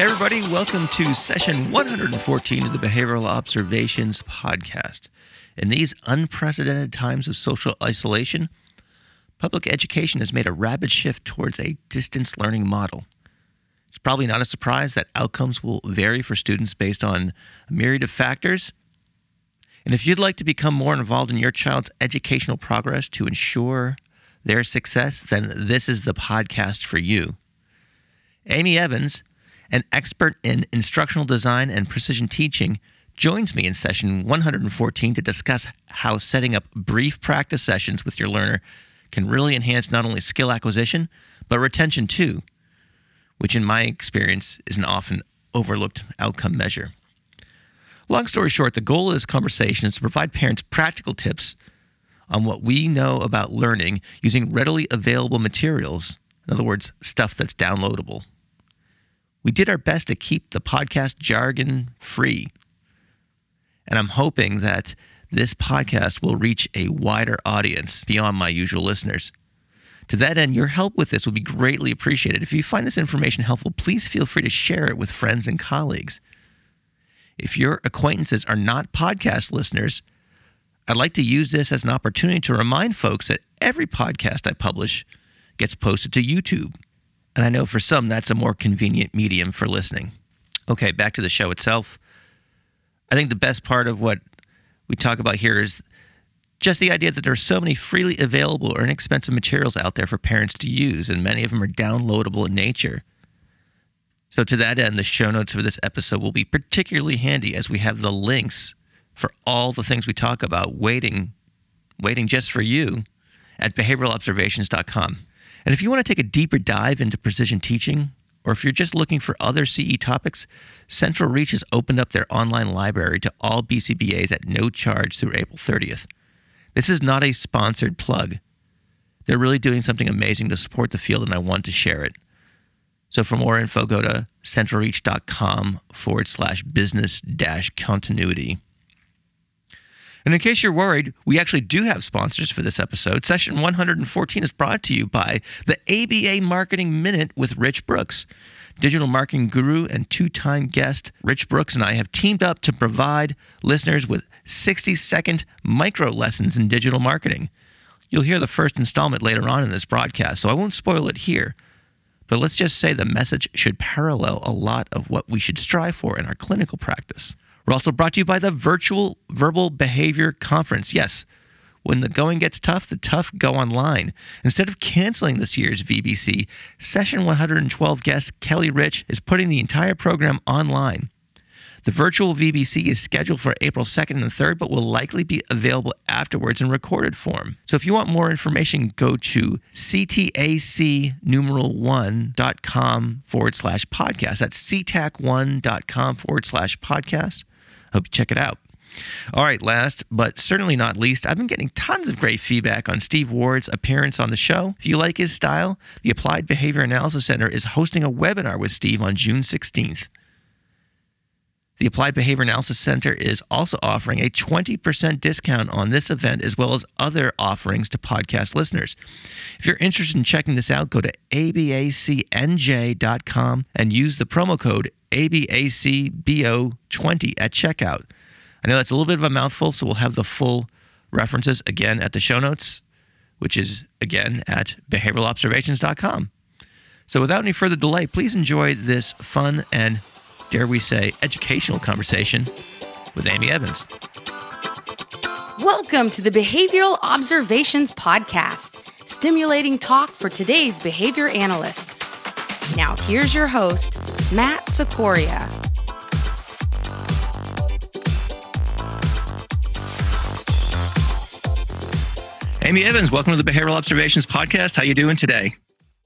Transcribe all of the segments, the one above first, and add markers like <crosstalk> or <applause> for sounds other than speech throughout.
Everybody, welcome to session 114 of the Behavioral Observations Podcast. In these unprecedented times of social isolation, public education has made a rapid shift towards a distance learning model. It's probably not a surprise that outcomes will vary for students based on a myriad of factors. And if you'd like to become more involved in your child's educational progress to ensure their success, then this is the podcast for you. Amy Evans an expert in instructional design and precision teaching, joins me in session 114 to discuss how setting up brief practice sessions with your learner can really enhance not only skill acquisition, but retention too, which in my experience is an often overlooked outcome measure. Long story short, the goal of this conversation is to provide parents practical tips on what we know about learning using readily available materials. In other words, stuff that's downloadable. We did our best to keep the podcast jargon free. And I'm hoping that this podcast will reach a wider audience beyond my usual listeners. To that end, your help with this will be greatly appreciated. If you find this information helpful, please feel free to share it with friends and colleagues. If your acquaintances are not podcast listeners, I'd like to use this as an opportunity to remind folks that every podcast I publish gets posted to YouTube. And I know for some that's a more convenient medium for listening. Okay, back to the show itself. I think the best part of what we talk about here is just the idea that there are so many freely available or inexpensive materials out there for parents to use, and many of them are downloadable in nature. So, to that end, the show notes for this episode will be particularly handy as we have the links for all the things we talk about waiting, waiting just for you at behavioralobservations.com. And if you want to take a deeper dive into precision teaching, or if you're just looking for other CE topics, Central Reach has opened up their online library to all BCBAs at no charge through April 30th. This is not a sponsored plug. They're really doing something amazing to support the field, and I want to share it. So for more info, go to centralreach.com forward slash business dash continuity. And in case you're worried, we actually do have sponsors for this episode. Session 114 is brought to you by the ABA Marketing Minute with Rich Brooks. Digital marketing guru and two time guest Rich Brooks and I have teamed up to provide listeners with 60 second micro lessons in digital marketing. You'll hear the first installment later on in this broadcast, so I won't spoil it here. But let's just say the message should parallel a lot of what we should strive for in our clinical practice. We're also brought to you by the Virtual Verbal Behavior Conference. Yes, when the going gets tough, the tough go online. Instead of canceling this year's VBC, session 112 guest Kelly Rich is putting the entire program online. The virtual VBC is scheduled for April 2nd and 3rd, but will likely be available afterwards in recorded form. So if you want more information, go to ctac numeral one.com forward slash podcast. That's ctac1.com forward slash podcast. Hope you check it out. All right, last but certainly not least, I've been getting tons of great feedback on Steve Ward's appearance on the show. If you like his style, the Applied Behavior Analysis Center is hosting a webinar with Steve on June 16th. The Applied Behavior Analysis Center is also offering a 20% discount on this event as well as other offerings to podcast listeners. If you're interested in checking this out, go to abacnj.com and use the promo code ABACBO20 at checkout. I know that's a little bit of a mouthful, so we'll have the full references again at the show notes, which is again at behavioralobservations.com. So without any further delay, please enjoy this fun and dare we say, educational conversation with Amy Evans. Welcome to the Behavioral Observations Podcast, stimulating talk for today's behavior analysts. Now, here's your host, Matt Cicoria. Amy Evans, welcome to the Behavioral Observations Podcast. How you doing today?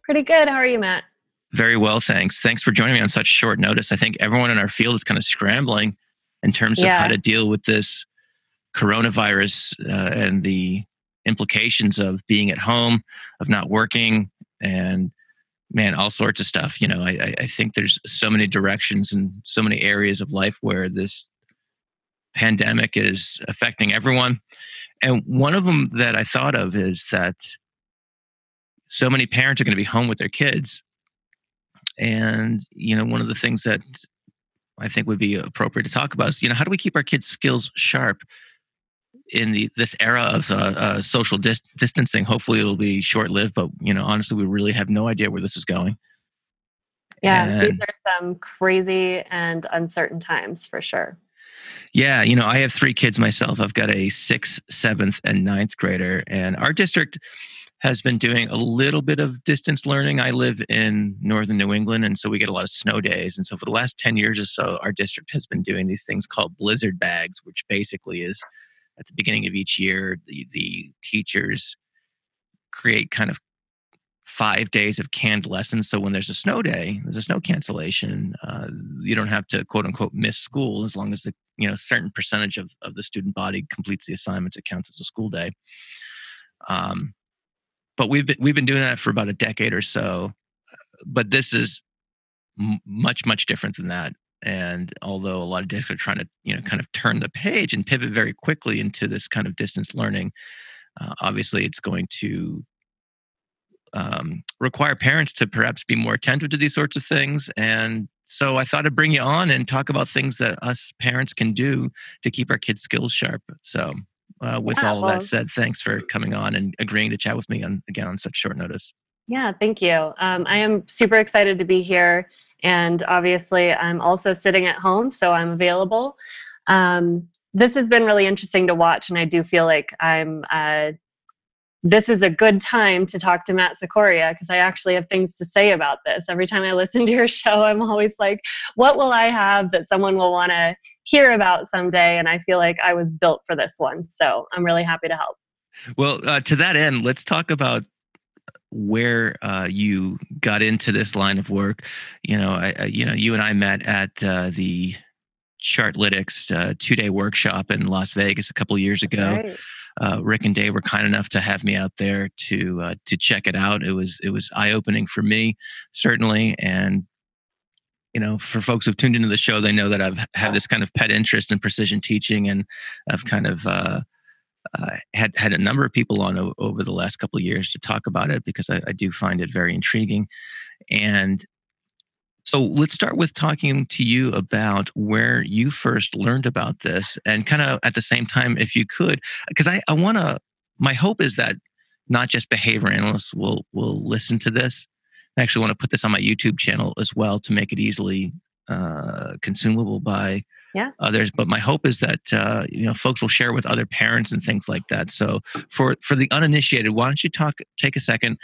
Pretty good. How are you, Matt? Very well, thanks. Thanks for joining me on such short notice. I think everyone in our field is kind of scrambling in terms yeah. of how to deal with this coronavirus uh, and the implications of being at home, of not working, and man, all sorts of stuff. You know, I, I think there's so many directions and so many areas of life where this pandemic is affecting everyone. And one of them that I thought of is that so many parents are going to be home with their kids and you know, one of the things that I think would be appropriate to talk about is, you know, how do we keep our kids' skills sharp in the this era of uh, uh, social dis- distancing? Hopefully, it'll be short lived, but you know, honestly, we really have no idea where this is going. Yeah, and, these are some crazy and uncertain times for sure. Yeah, you know, I have three kids myself. I've got a sixth, seventh, and ninth grader, and our district has been doing a little bit of distance learning. I live in northern New England, and so we get a lot of snow days. And so for the last 10 years or so, our district has been doing these things called blizzard bags, which basically is at the beginning of each year, the, the teachers create kind of five days of canned lessons. So when there's a snow day, there's a snow cancellation, uh, you don't have to quote unquote miss school as long as the you know certain percentage of, of the student body completes the assignments. It counts as a school day. Um, but we've been we've been doing that for about a decade or so but this is m- much much different than that and although a lot of districts are trying to you know kind of turn the page and pivot very quickly into this kind of distance learning uh, obviously it's going to um, require parents to perhaps be more attentive to these sorts of things and so i thought i'd bring you on and talk about things that us parents can do to keep our kids skills sharp so uh, with yeah, all well, that said, thanks for coming on and agreeing to chat with me on again on such short notice. Yeah, thank you. Um, I am super excited to be here, and obviously, I'm also sitting at home, so I'm available. Um, this has been really interesting to watch, and I do feel like I'm uh, this is a good time to talk to Matt Cicoria because I actually have things to say about this. Every time I listen to your <laughs> show, I'm always like, what will I have that someone will want to hear about someday? And I feel like I was built for this one. So I'm really happy to help. Well, uh, to that end, let's talk about where uh, you got into this line of work. You know, I, I you know, you and I met at uh, the Chartlytics uh, two-day workshop in Las Vegas a couple years ago. Right uh, Rick and Dave were kind enough to have me out there to uh, to check it out. It was it was eye opening for me certainly, and you know, for folks who've tuned into the show, they know that I've had this kind of pet interest in precision teaching, and I've kind of uh, uh, had had a number of people on o- over the last couple of years to talk about it because I, I do find it very intriguing. And so let's start with talking to you about where you first learned about this and kind of at the same time, if you could, because I, I want to, my hope is that not just behavior analysts will, will listen to this. I actually want to put this on my YouTube channel as well to make it easily uh, consumable by yeah. others. But my hope is that uh, you know folks will share with other parents and things like that. So for for the uninitiated, why don't you talk? Take a second.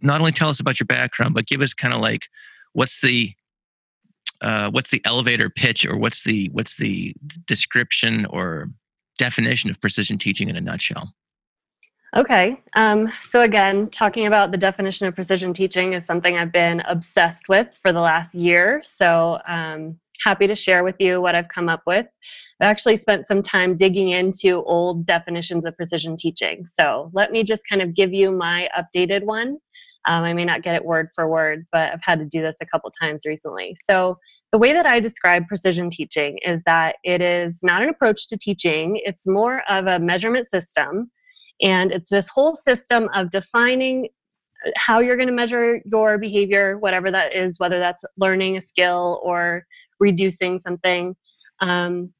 Not only tell us about your background, but give us kind of like what's the uh, what's the elevator pitch or what's the what's the description or definition of precision teaching in a nutshell okay um, so again talking about the definition of precision teaching is something i've been obsessed with for the last year so um, happy to share with you what i've come up with i actually spent some time digging into old definitions of precision teaching so let me just kind of give you my updated one um, I may not get it word for word, but I've had to do this a couple times recently. So, the way that I describe precision teaching is that it is not an approach to teaching, it's more of a measurement system. And it's this whole system of defining how you're going to measure your behavior, whatever that is, whether that's learning a skill or reducing something. Um,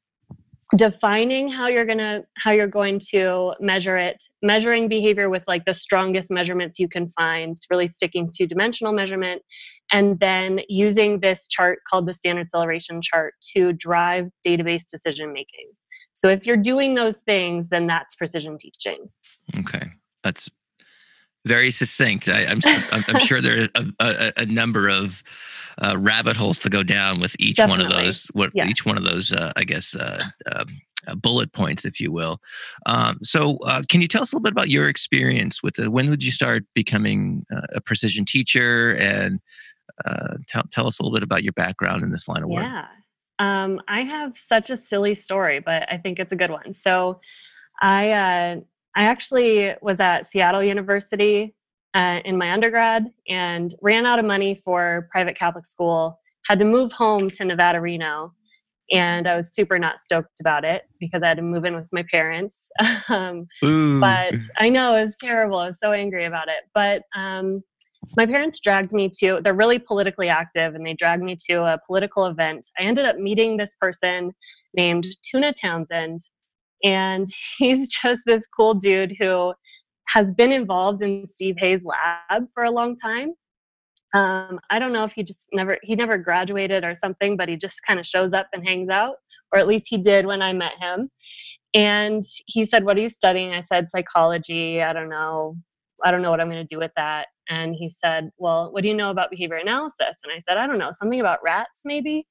defining how you're going to how you're going to measure it measuring behavior with like the strongest measurements you can find really sticking to dimensional measurement and then using this chart called the standard celeration chart to drive data-based decision making so if you're doing those things then that's precision teaching. Okay. That's very succinct. I, am I'm, I'm sure there are a, a, a number of uh, rabbit holes to go down with each Definitely. one of those. What yeah. each one of those, uh, I guess, uh, um, uh, bullet points, if you will. Um, so, uh, can you tell us a little bit about your experience with it? When would you start becoming uh, a precision teacher, and tell tell us a little bit about your background in this line of work? Yeah, um, I have such a silly story, but I think it's a good one. So, I I actually was at Seattle University uh, in my undergrad and ran out of money for private Catholic school. Had to move home to Nevada, Reno, and I was super not stoked about it because I had to move in with my parents. <laughs> um, but I know it was terrible. I was so angry about it. But um, my parents dragged me to they're really politically active and they dragged me to a political event i ended up meeting this person named tuna townsend and <laughs> he's just this cool dude who has been involved in steve hayes lab for a long time um, i don't know if he just never he never graduated or something but he just kind of shows up and hangs out or at least he did when i met him and he said what are you studying i said psychology i don't know I don't know what I'm going to do with that. And he said, Well, what do you know about behavior analysis? And I said, I don't know, something about rats, maybe.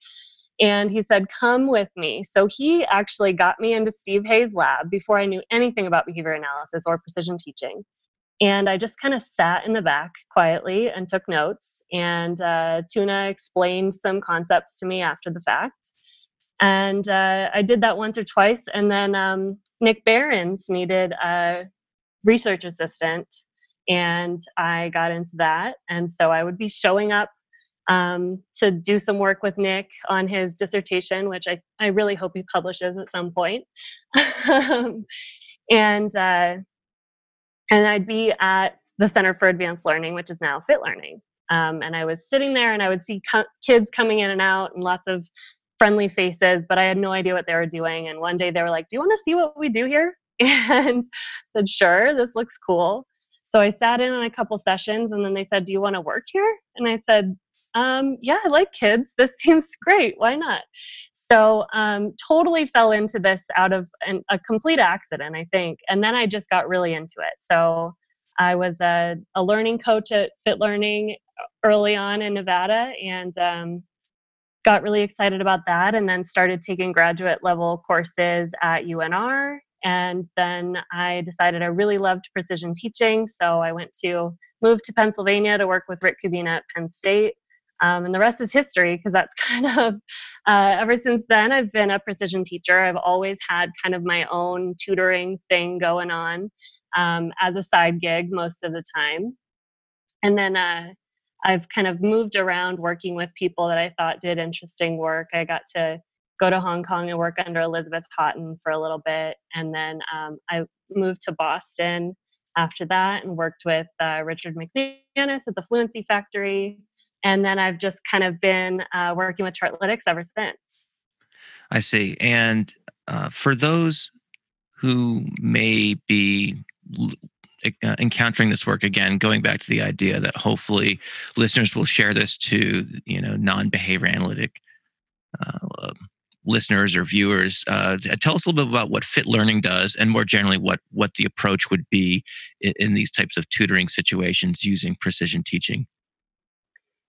And he said, Come with me. So he actually got me into Steve Hayes' lab before I knew anything about behavior analysis or precision teaching. And I just kind of sat in the back quietly and took notes. And uh, Tuna explained some concepts to me after the fact. And uh, I did that once or twice. And then um, Nick Behrens needed a research assistant and I got into that. And so I would be showing up um, to do some work with Nick on his dissertation, which I, I really hope he publishes at some point. <laughs> and uh, and I'd be at the Center for Advanced Learning, which is now Fit Learning. Um, and I was sitting there, and I would see co- kids coming in and out, and lots of friendly faces, but I had no idea what they were doing. And one day they were like, "Do you want to see what we do here?" <laughs> And I said, "Sure, this looks cool." So I sat in on a couple sessions and then they said, Do you want to work here? And I said, um, Yeah, I like kids. <laughs> This seems great. Why not? So um, totally fell into this out of an, a complete accident, I think. And then I just got really into it. So I was a, a learning coach at Fit Learning early on in Nevada and um, got really excited about that and then started taking graduate level courses at UNR and then I decided I really loved precision teaching. So I went to move to Pennsylvania to work with Rick Kubina at Penn State. Um, and the rest is history because that's <laughs> kind of uh, ever since then I've been a precision teacher. I've always had kind of my own tutoring thing going on um, as a side gig most of the time. And then uh, I've kind of moved around working with people that I thought did interesting work. I got to go to Hong Kong and work under Elizabeth Cotten for a little bit. And then um, I moved to Boston after that and worked with uh, Richard McManus at the Fluency Factory. And then I've just kind of been uh, working with Chartlytics ever since. I see. And uh, for those who may be uh, encountering this work again going back to the idea that hopefully listeners will share this to you know non-behavior analytic uh, listeners or viewers, uh, tell us a little bit about what Fit Learning does, and more generally, what what the approach would be in, in these types of tutoring situations using precision teaching.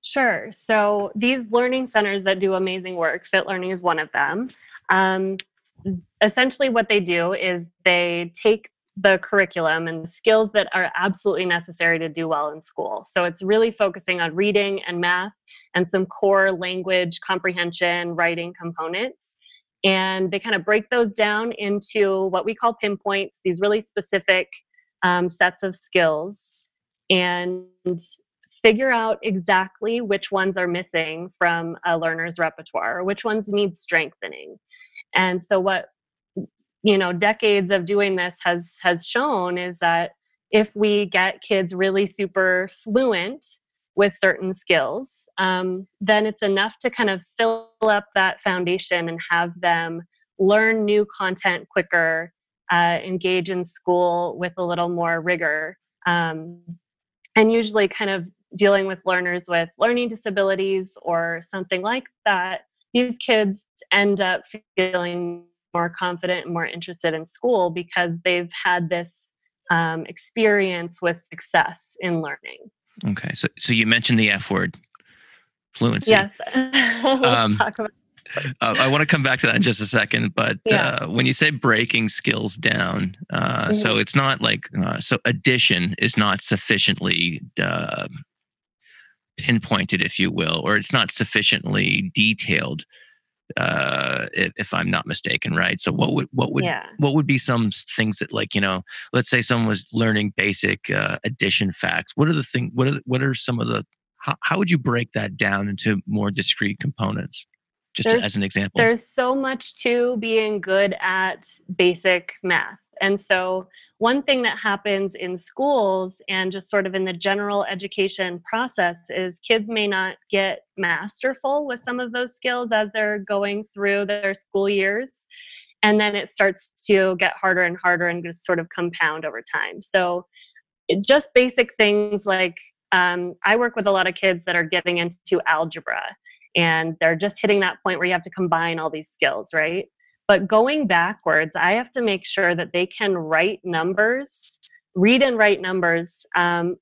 Sure. So these learning centers that do amazing work, Fit Learning is one of them. Um, essentially, what they do is they take the curriculum and the skills that are absolutely necessary to do well in school. So it's really focusing on reading and math and some core language comprehension, writing components. And they kind of break those down into what we call pinpoints, these really specific um, sets of skills, and figure out exactly which ones are missing from a learner's repertoire, which ones need strengthening. And so, what you know decades of doing this has has shown is that if we get kids really super fluent with certain skills um, then it's enough to kind of fill up that foundation and have them learn new content quicker uh, engage in school with a little more rigor um, and usually kind of dealing with learners with learning disabilities or something like that these kids end up feeling more confident and more interested in school because they've had this um, experience with success in learning. Okay, so so you mentioned the F word, fluency. Yes, <laughs> let's um, talk about. Uh, I want to come back to that in just a second, but yeah. uh, when you say breaking skills down, uh, mm-hmm. so it's not like uh, so addition is not sufficiently uh, pinpointed, if you will, or it's not sufficiently detailed uh, if, if, I'm not mistaken, right? So what would what would yeah. what would be some things that like you know, let's say someone was learning basic uh, addition facts. What are the thing? What are what are some of the how, how would you break that down into more discrete components? Just there's, as an example. There's so much to being good at basic math. And so, one thing that happens in schools and just sort of in the general education process is kids may not get masterful with some of those skills as they're going through their school years. And then it starts to get harder and harder and just sort of compound over time. So, just basic things like um, I work with a lot of kids that are getting into algebra and they're just hitting that point where you have to combine all these skills, right? But going backwards, I have to make sure that they can write numbers, read and write numbers um,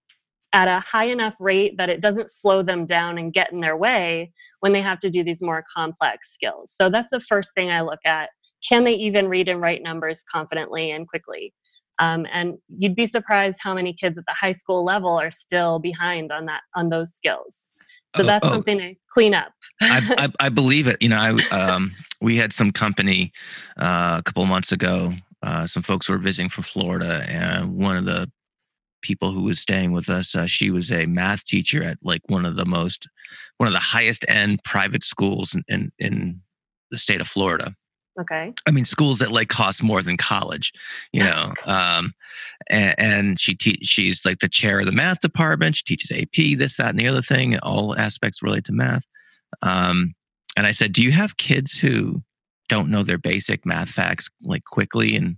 at a high enough rate that it doesn't slow them down and get in their way when they have to do these more complex skills. So that's the first thing I look at. Can they even read and write numbers confidently and quickly? Um, and you'd be surprised how many kids at the high school level are still behind on that on those skills. So oh, that's oh. something to clean up. I, I, I, believe it. You know, I, um, we had some company uh, a couple months ago. Uh, some folks were visiting from Florida, and one of the people who was staying with us, uh, she was a math teacher at like one of the most, one of the highest end private schools in, in, in the state of Florida. Okay. I mean, schools that like cost more than college, you know. <laughs> um, and, and she te- she's like the chair of the math department. She teaches AP, this, that, and the other thing, all aspects related to math. Um, and I said, "Do you have kids who don't know their basic math facts like quickly and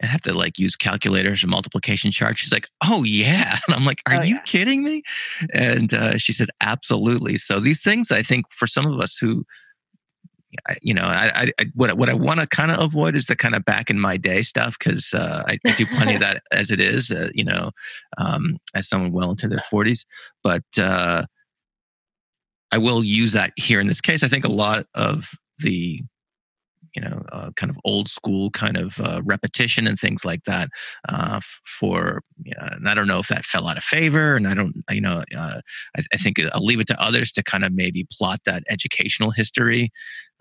and have to like use calculators or multiplication charts?" She's like, "Oh yeah," <laughs> and I'm like, "Are oh, you yeah. kidding me?" And uh, she said, "Absolutely." So these things, I think, for some of us who you know, I, I what what I want to kind of avoid is the kind of back in my day stuff because uh, I, I, do plenty of <laughs> that as it is, uh, you know, um, as someone well into their forties. But uh, I will use that here in this case. I think a lot of the you know, uh, kind of old school kind of uh, repetition and things like that. Uh, for and I don't know if that fell out of favor, and I don't, you know, uh, I, I, think I'll leave it to others to kind of maybe plot that educational history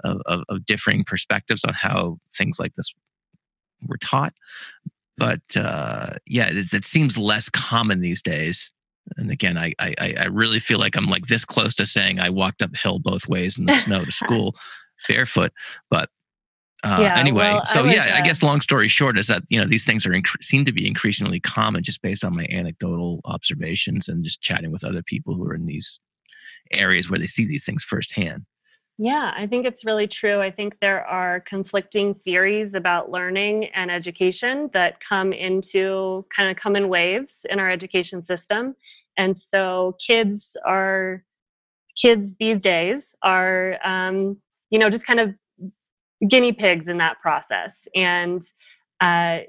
of, of, of differing perspectives on how things like this were taught. But uh, yeah, it, it seems less common these days and again I, I i really feel like i'm like this close to saying i walked uphill both ways in the <laughs> snow to school barefoot but uh, yeah, anyway, well, so I yeah, uh, I guess long story short is that you know these things are inc- seem to be increasingly common just based on my anecdotal observations and just chatting with other people who are in these areas where they see these things firsthand. Yeah, I think it's really true. I think there are conflicting theories about learning and education that come into kind of come in waves in our education system. And so kids are kids these days are um, you know just kind of guinea pigs in that process. And uh,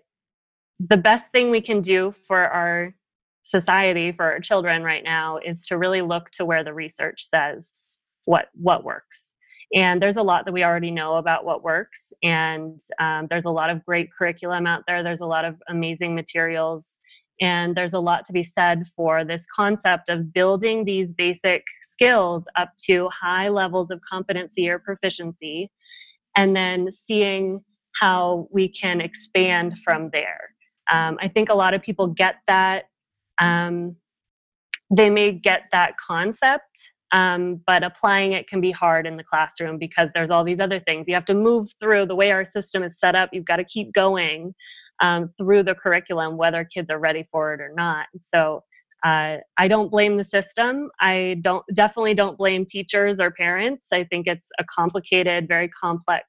the best thing we can do for our society, for our children right now, is to really look to where the research says what what works. And there's a lot that we already know about what works, and um, there's a lot of great curriculum out there. There's a lot of amazing materials, and there's a lot to be said for this concept of building these basic skills up to high levels of competency or proficiency and then seeing how we can expand from there. Um, I think a lot of people get that. Um, they may get that concept, um, but applying it can be hard in the classroom because there's all these other things. You have to move through the way our system is set up. You've got to keep going um, through the curriculum, whether kids are ready for it or not. So uh, I don't blame the system. I don't definitely don't blame teachers or parents. I think it's a complicated, very complex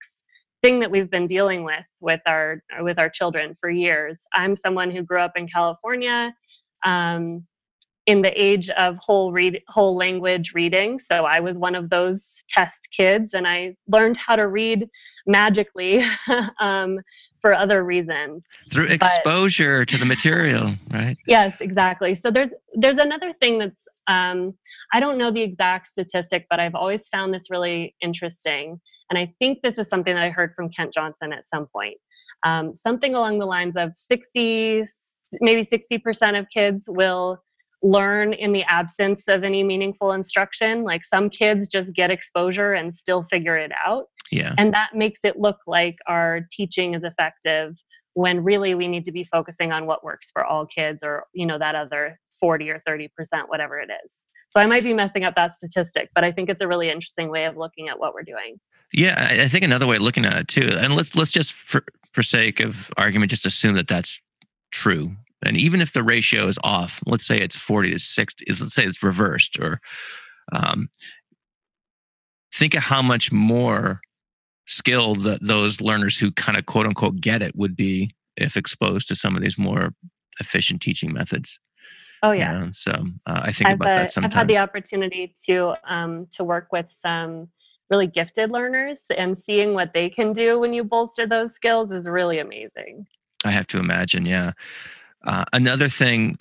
thing that we've been dealing with with our with our children for years. I'm someone who grew up in California. Um, in the age of whole read whole language reading. So i was one of those test kids and i learned how to read magically <laughs> um, for other reasons. Through exposure but, to the material right? Yes exactly. So there's there's another thing that's um, i don't know the exact statistic but i've always found this really interesting. And i think this is something that i heard from kent johnson at some point. Um, something along the lines of 60 maybe 60% of kids will learn in the absence of any meaningful instruction. Like some kids just get exposure and still figure it out. Yeah. And that makes it look like our teaching is effective when really we need to be focusing on what works for all kids or, you know, that other 40 or 30%, whatever it is. So I might be messing up that statistic, but I think it's a really interesting way of looking at what we're doing. Yeah, I think another way of looking at it too, and let's let's just for for sake of argument, just assume that that's true. And even if the ratio is off, let's say it's forty to sixty, let's say it's reversed, or um, think of how much more skilled that those learners who kind of quote unquote get it would be if exposed to some of these more efficient teaching methods. Oh yeah. You know? So uh, I think I've, about uh, that sometimes. I've had the opportunity to um, to work with some really gifted learners, and seeing what they can do when you bolster those skills is really amazing. I have to imagine, yeah. Uh, another thing,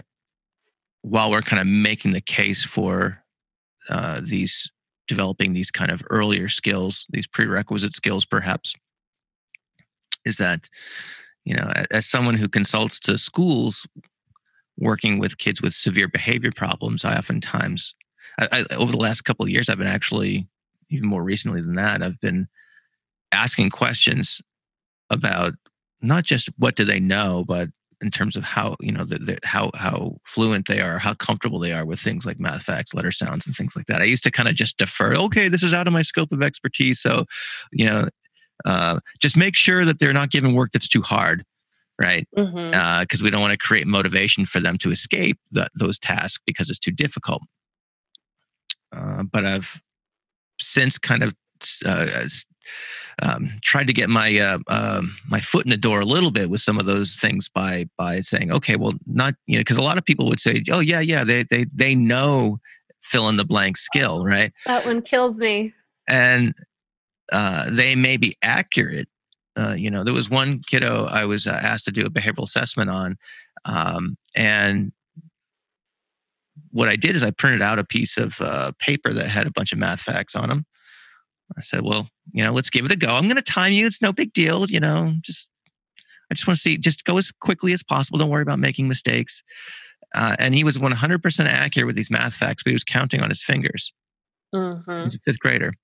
while we're kind of making the case for uh, these developing these kind of earlier skills, these prerequisite skills, perhaps, is that you know, as someone who consults to schools working with kids with severe behavior problems, I oftentimes, I, I, over the last couple of years, I've been actually, even more recently than that, I've been asking questions about not just what do they know, but in terms of how you know the, the, how how fluent they are, how comfortable they are with things like math facts, letter sounds, and things like that. I used to kind of just defer. Okay, this is out of my scope of expertise, so you know, uh, just make sure that they're not given work that's too hard, right? Because mm-hmm. uh, we don't want to create motivation for them to escape the, those tasks because it's too difficult. Uh, but I've since kind of uh, um, tried to get my uh, um, my foot in the door a little bit with some of those things by by saying, okay, well, not you know, because a lot of people would say, oh yeah, yeah, they they they know fill in the blank skill, right? That one kills me. And uh, they may be accurate. Uh, you know, there was one kiddo I was uh, asked to do a behavioral assessment on, um, and what I did is I printed out a piece of uh, paper that had a bunch of math facts on them. I said, "Well, you know, let's give it a go. I'm going to time you. It's no big deal. You know, just I just want to see, just go as quickly as possible. Don't worry about making mistakes." Uh, and he was 100% accurate with these math facts, but he was counting on his fingers. Mm-hmm. He's a fifth grader.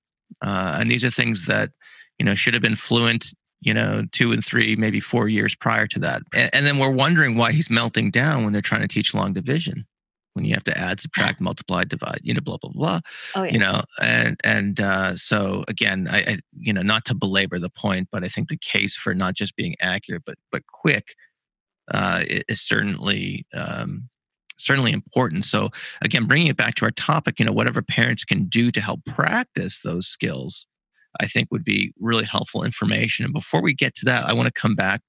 Uh, and these are things that, you know, should have been fluent, you know, two and three, maybe four years prior to that. And, and then we're wondering why he's melting down when they're trying to teach long division when you have to add, subtract, <laughs> multiply, divide, you know, blah blah blah. Oh, yeah. You know, and and uh, so again, I, I, you know, not to belabor the point, but I think the case for not just being accurate but but quick uh, is certainly um, certainly important. So again, bringing it back to our topic, you know, whatever parents can do to help practice those skills, I think would be really helpful information. And before we get to that, I want to come back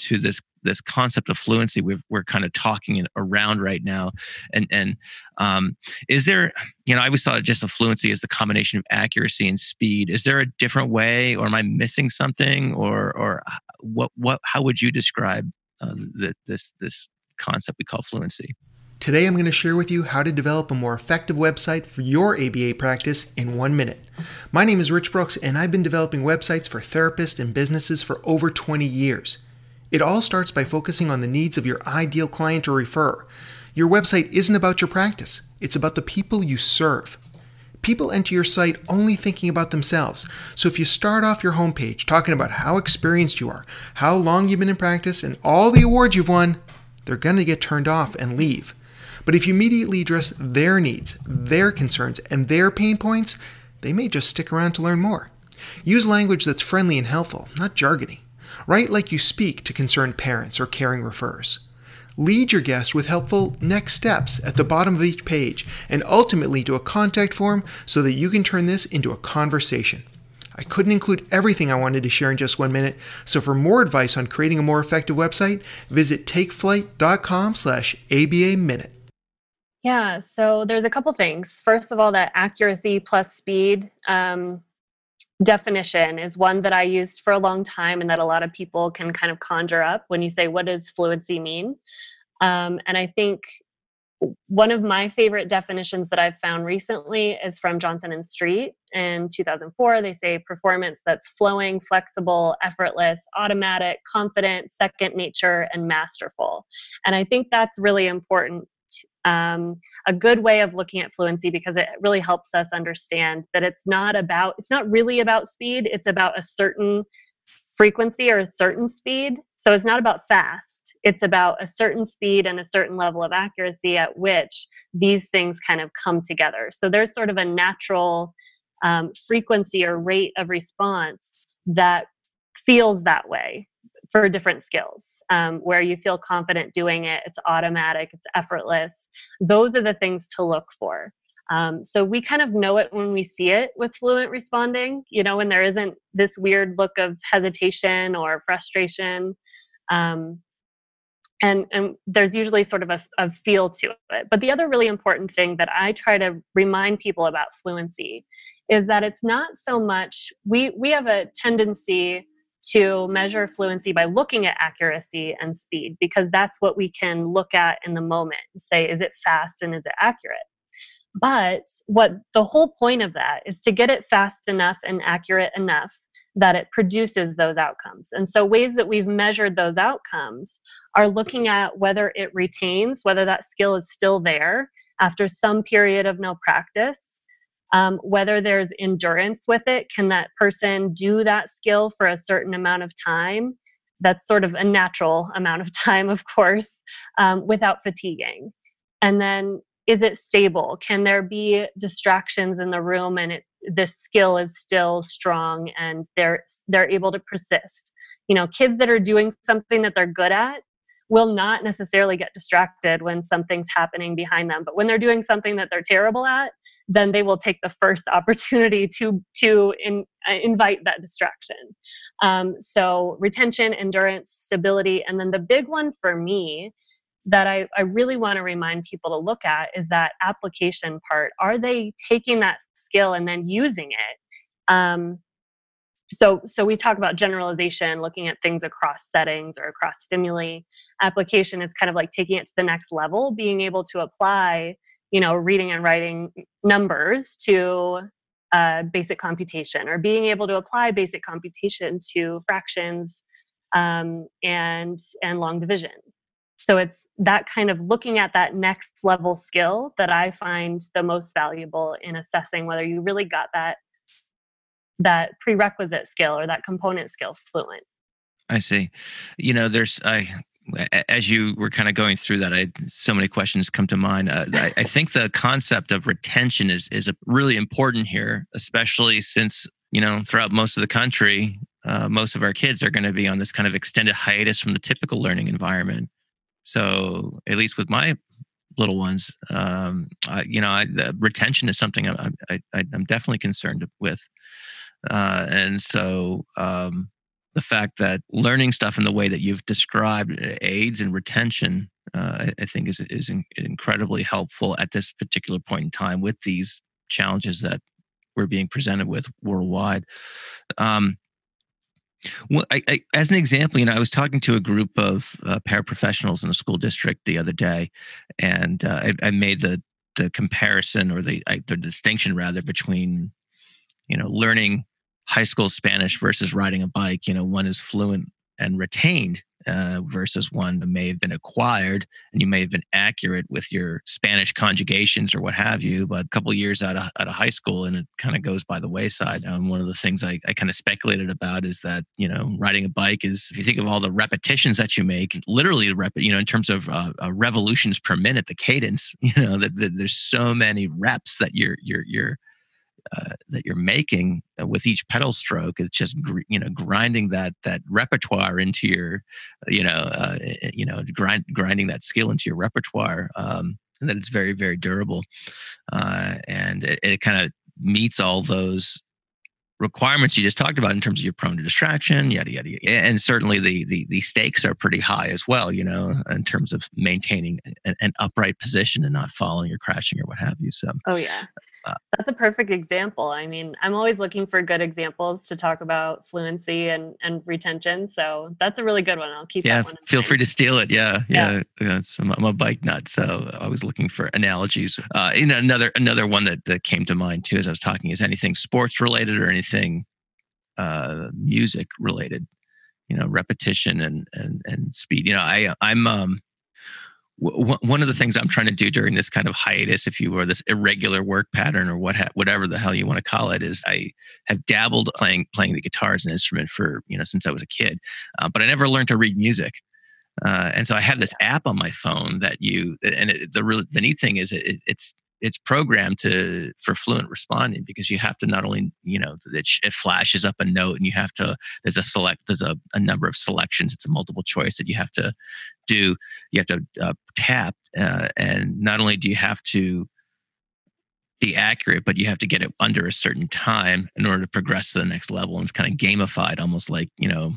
to this this concept of fluency we are kind of talking around right now and and um, is there you know i always thought just a fluency is the combination of accuracy and speed is there a different way or am i missing something or or what what how would you describe uh, the, this this concept we call fluency Today, I'm going to share with you how to develop a more effective website for your ABA practice in one minute. My name is Rich Brooks, and I've been developing websites for therapists and businesses for over 20 years. It all starts by focusing on the needs of your ideal client or referrer. Your website isn't about your practice, it's about the people you serve. People enter your site only thinking about themselves. So if you start off your homepage talking about how experienced you are, how long you've been in practice, and all the awards you've won, they're going to get turned off and leave. But if you immediately address their needs, their concerns, and their pain points, they may just stick around to learn more. Use language that's friendly and helpful, not jargony. Write like you speak to concerned parents or caring referrers. Lead your guests with helpful next steps at the bottom of each page and ultimately to a contact form so that you can turn this into a conversation. I couldn't include everything I wanted to share in just one minute, so for more advice on creating a more effective website, visit takeflyte.com slash ABA Minute. Yeah, so there's a couple things. First of all, that accuracy plus speed um, definition is one that I used for a long time and that a lot of people can kind of conjure up when you say, What does fluency mean? Um, and I think one of my favorite definitions that I've found recently is from Johnson and Street in 2004. They say performance that's flowing, flexible, effortless, automatic, confident, second nature, and masterful. And I think that's really important um, a good way of looking at fluency because it really helps us understand that it's not about it's not really about speed it's about a certain frequency or a certain speed. So it's not about fast, it's about a certain speed and a certain level of accuracy at which these things kind of come together. So there's sort of a natural um, frequency or rate of response that feels that way for different skills um, where you feel confident doing it it's automatic it's effortless those are the things to look for um, so we kind of know it when we see it with fluent responding, you know, when there isn't this weird look of hesitation or frustration. Um, and, and there's usually sort of a, a feel to it. But the other really important thing that I try to remind people about fluency is that it's not so much, we, we have a tendency to measure fluency by looking at accuracy and speed because that's what we can look at in the moment and say, is it fast and is it accurate? But what the whole point of that is to get it fast enough and accurate enough that it produces those outcomes. And so, ways that we've measured those outcomes are looking at whether it retains, whether that skill is still there after some period of no practice, um, whether there's endurance with it. Can that person do that skill for a certain amount of time? That's sort of a natural amount of <laughs> time, of course, um, without fatiguing. And then is it stable can there be distractions in the room and it the skill is still strong and they're they're able to persist you know kids that are doing something that they're good at will not necessarily get distracted when something's happening behind them but when they're doing something that they're terrible at then they will take the first opportunity to to in, uh, invite that distraction um, so retention endurance stability and then the big one for me that I, I really want to remind people to look at is that application part. Are they taking that skill and then using it? Um, so, so we talk about generalization, looking at things across settings or across stimuli. Application is kind of like taking it to the next level, being able to apply, you know, reading and writing numbers to uh, basic computation, or being able to apply basic computation to fractions um, and and long division. So it's that kind of looking at that next level skill that I find the most valuable in assessing whether you really got that that prerequisite skill or that component skill fluent. I see. You know, there's I as you were kind of going through that, I so many questions come to mind. Uh, I, I, think the concept of retention is is really important here, especially since you know throughout most of the country, uh, most of our kids are going to be on this kind of extended hiatus from the typical learning environment. So at least with my little ones, um, I, you know, I, retention is something I, am definitely concerned with. Uh, and so um, the fact that learning stuff in the way that you've described uh, aids in retention, uh, I, think is is in, incredibly helpful at this particular point in time with these challenges that we're being presented with worldwide. Um, well, I, I, as an example, you know, I was talking to a group of uh, paraprofessionals in a school district the other day, and uh, I, I, made the the comparison or the the distinction rather between, you know, learning high school Spanish versus riding a bike. You know, one is fluent and retained uh, versus one that may have been acquired and you may have been accurate with your Spanish conjugations or what have you, but a couple years out of, out of high school and it kind of goes by the wayside. Um, one of the things I, I kind of speculated about is that, you know, riding a bike is, if you think of all the repetitions that you make, literally, rep, you know, in terms of uh, uh, revolutions per minute, the cadence, <laughs> you know, that, that there's so many reps that you're, you're, you're, uh, that you're making uh, with each pedal stroke it's just gr- you know grinding that that repertoire into your you know uh, eh, eh, you know grind, grinding that skill into your repertoire um, and that it's very very durable uh, and it, it kind of meets all those requirements you just talked about in terms of you're prone to distraction yada yada, yada. and certainly the, the the stakes are pretty high as well you know in terms of maintaining an, an upright position and not falling or crashing or what have you so oh yeah That's a perfect example. I mean, I'm always looking for good examples to talk about fluency and, and retention. So that's a really good one. I'll keep yeah, that one. feel free to steal it. Yeah. Yeah. yeah. I'm, I'm, a bike nut. So I was looking for analogies. Uh, you know, another, another one that, that came to mind too, as I was talking is anything sports related or anything uh, music related, you know, repetition and, and, and speed. You know, I, I'm, um, w- one of the things I'm trying to do during this kind of hiatus, if you were this irregular work pattern or what ha- whatever the hell you want to call it, is I have dabbled playing playing the guitar as an instrument for you know since I was a kid, uh, but I never learned to read music. Uh, and so I have this app on my phone that you and it, the real the neat thing is it, it's it's programmed to for fluent responding because you have to not only you know it, it flashes up a note and you have to there's a select there's a, a number of selections it's a multiple choice that you have to do you have to uh, tap uh, and not only do you have to be accurate but you have to get it under a certain time in order to progress to the next level and it's kind of gamified almost like you know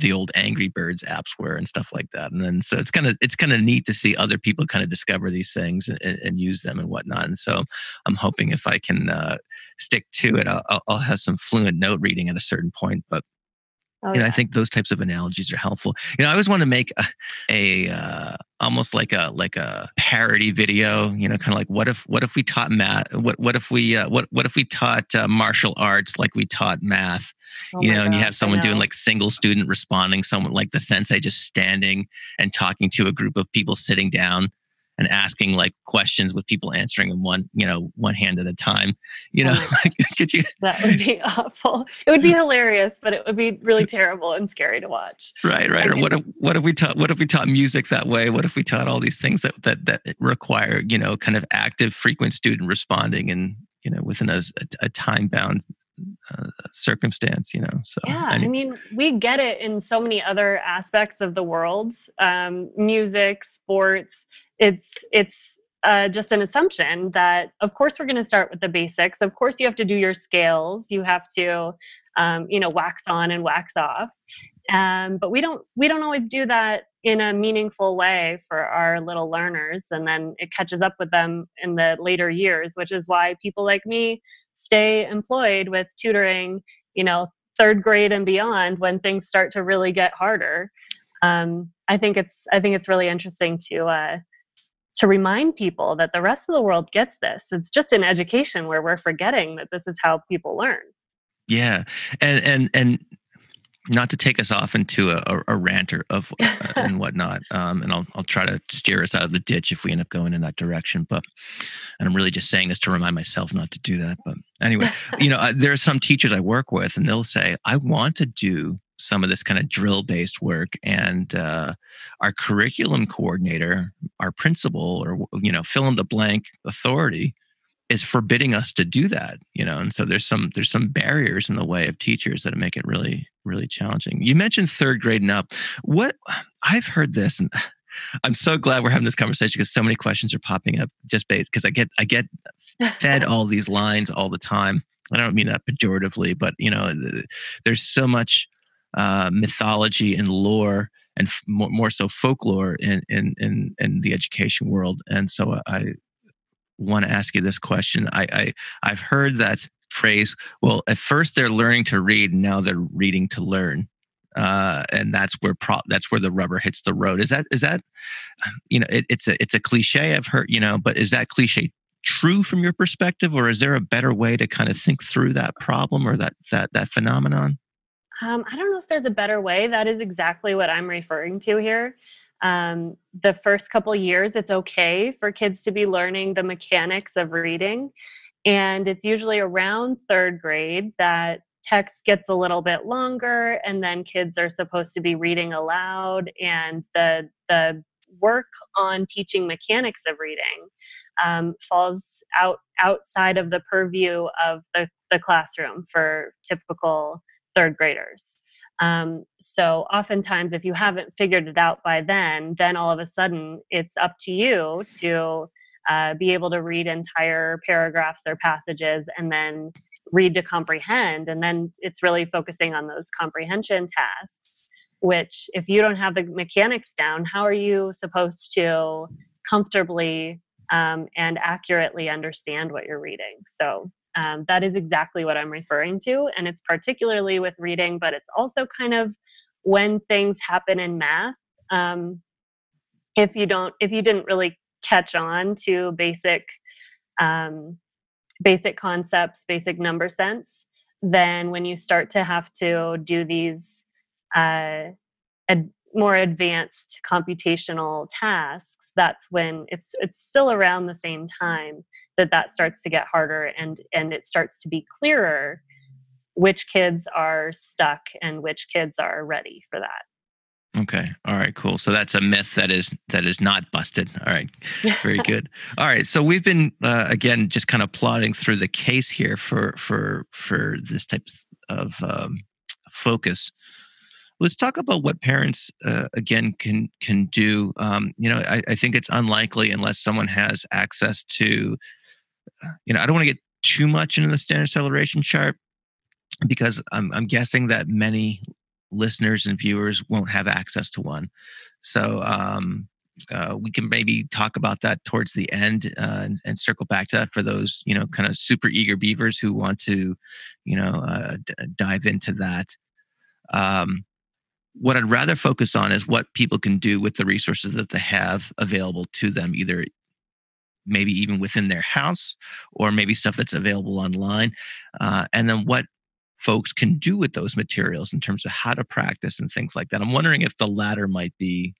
the old Angry Birds apps were and stuff like that. And then so it's kind of it's kind of neat to see other people kind of discover these things and, and, use them and whatnot. And so I'm hoping if I can uh, stick to it, I'll, I'll have some fluent note reading at a certain point. But Oh, and yeah. I think those types of analogies are helpful. You know, I always want to make a, a uh, almost like a like a parody video. You know, kind of like what if what if we taught math? What what if we uh, what what if we taught uh, martial arts like we taught math? Oh you know, and you have someone doing like single student responding, someone like the sensei just standing and talking to a group of people sitting down and asking like questions with people answering them one you know one hand at a time you know oh <laughs> could you that would be <laughs> awful. It would be <laughs> hilarious but it would be really terrible and scary to watch. Right right or what if what if we taught what if we taught music that way? What if we taught all these things that that that require you know kind of active frequent student responding and you know within a, a time bound uh, circumstance you know so yeah i mean we get it in so many other aspects of the world um, music sports it's it's uh, just an assumption that of course we're going to start with the basics. Of course you have to do your scales. You have to um, you know wax on and wax off. Um, but we don't we don't always do that in a meaningful way for our little learners and then it catches up with them in the later years which is why people like me stay employed with tutoring you know third grade and beyond when things start to really get harder. Um, i think it's i think it's really interesting to uh, to remind people that the rest of the world gets this. It's just in education where we're forgetting that this is how people learn. Yeah, and and and not to take us off into a, a, a ranter of uh, <laughs> and whatnot, um, and I'll I'll try to steer us out of the ditch if we end up going in that direction. But and I'm really just saying this to remind myself not to do that. But anyway, <laughs> you know, uh, there are some teachers I work with, and they'll say, "I want to do some of this kind of drill based work and uh, our curriculum coordinator our principal or you know fill in the blank authority is forbidding us to do that you know and so there's some there's some barriers in the way of teachers that make it really really challenging. You mentioned third grade and up. What i've heard this and <sighs> i'm so glad we're having this conversation because so many questions are popping up just based because i get i get fed <laughs> all these lines all the time. I don't mean that pejoratively but you know there's so much uh, mythology and lore and f- more, more so folklore in, in, in, in the education world. And so I want to ask you this question. I, I, I've heard that phrase, well, at first they're learning to read, now they're reading to learn. Uh, and that's where pro- that's where the rubber hits the road. Is that is that you know it, it's a it's a cliche I've heard you know, but is that cliche true from your perspective, or is there a better way to kind of think through that problem or that that that phenomenon? Um, I don't know if there's a better way. That is exactly what I'm referring to here. Um, the first couple years, it's okay for kids to be learning the mechanics of reading. And it's usually around third grade that text gets a little bit longer, and then kids are supposed to be reading aloud. And the, the work on teaching mechanics of reading um, falls out outside of the purview of the, the classroom for typical third graders. Um, so oftentimes, if you haven't figured it out by then, then all of a sudden it's up to you to uh, be able to read entire paragraphs or passages and then read to comprehend. And then it's really focusing on those comprehension tasks, which, if you don't have the mechanics down, how are you supposed to comfortably um, and accurately understand what you're reading? So um, that is exactly what I'm referring to. And it's particularly with reading, but it's also kind of when things happen in math. Um, if you don't, if you didn't really catch on to basic, um, basic concepts, basic number sense, then when you start to have to do these uh, ad- more advanced computational tasks, that's when it's it's still around the same time that that starts to get harder and and it starts to be clearer which kids are stuck and which kids are ready for that Okay. All right. Cool. So that's a myth that is that is not busted. All right. <laughs> Very good. All right. So we've been uh, again just kind of plotting through the case here for for for this type of um, focus. Let's talk about what parents uh, again can can do. Um, you know, I, I think it's unlikely unless someone has access to. You know, I don't want to get too much into the standard celeration chart because I'm, I'm guessing that many listeners and viewers won't have access to one. So um, uh, we can maybe talk about that towards the end uh, and, and, circle back to that for those you know kind of super eager beavers who want to you know uh, d- dive into that. Um, what I'd rather focus on is what people can do with the resources that they have available to them, either maybe even within their house or maybe stuff that's available online, uh, and then what folks can do with those materials in terms of how to practice and things like that. I'm wondering if the latter might be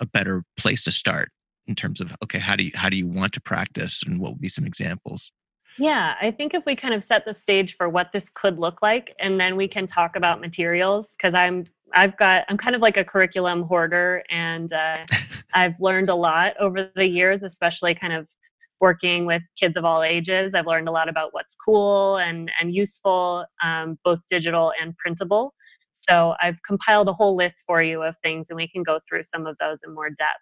a better place to start in terms of okay, how do you how do you want to practice and what would be some examples? Yeah, I think if we kind of set the stage for what this could look like and then we can talk about materials because I'm I've got I'm kind of like a curriculum hoarder and uh, <laughs> I've learned a lot over the years, especially kind of working with kids of all ages. I've learned a lot about what's cool and, and useful, um, both digital and printable. So I've compiled a whole list for you of things, and we can go through some of those in more depth.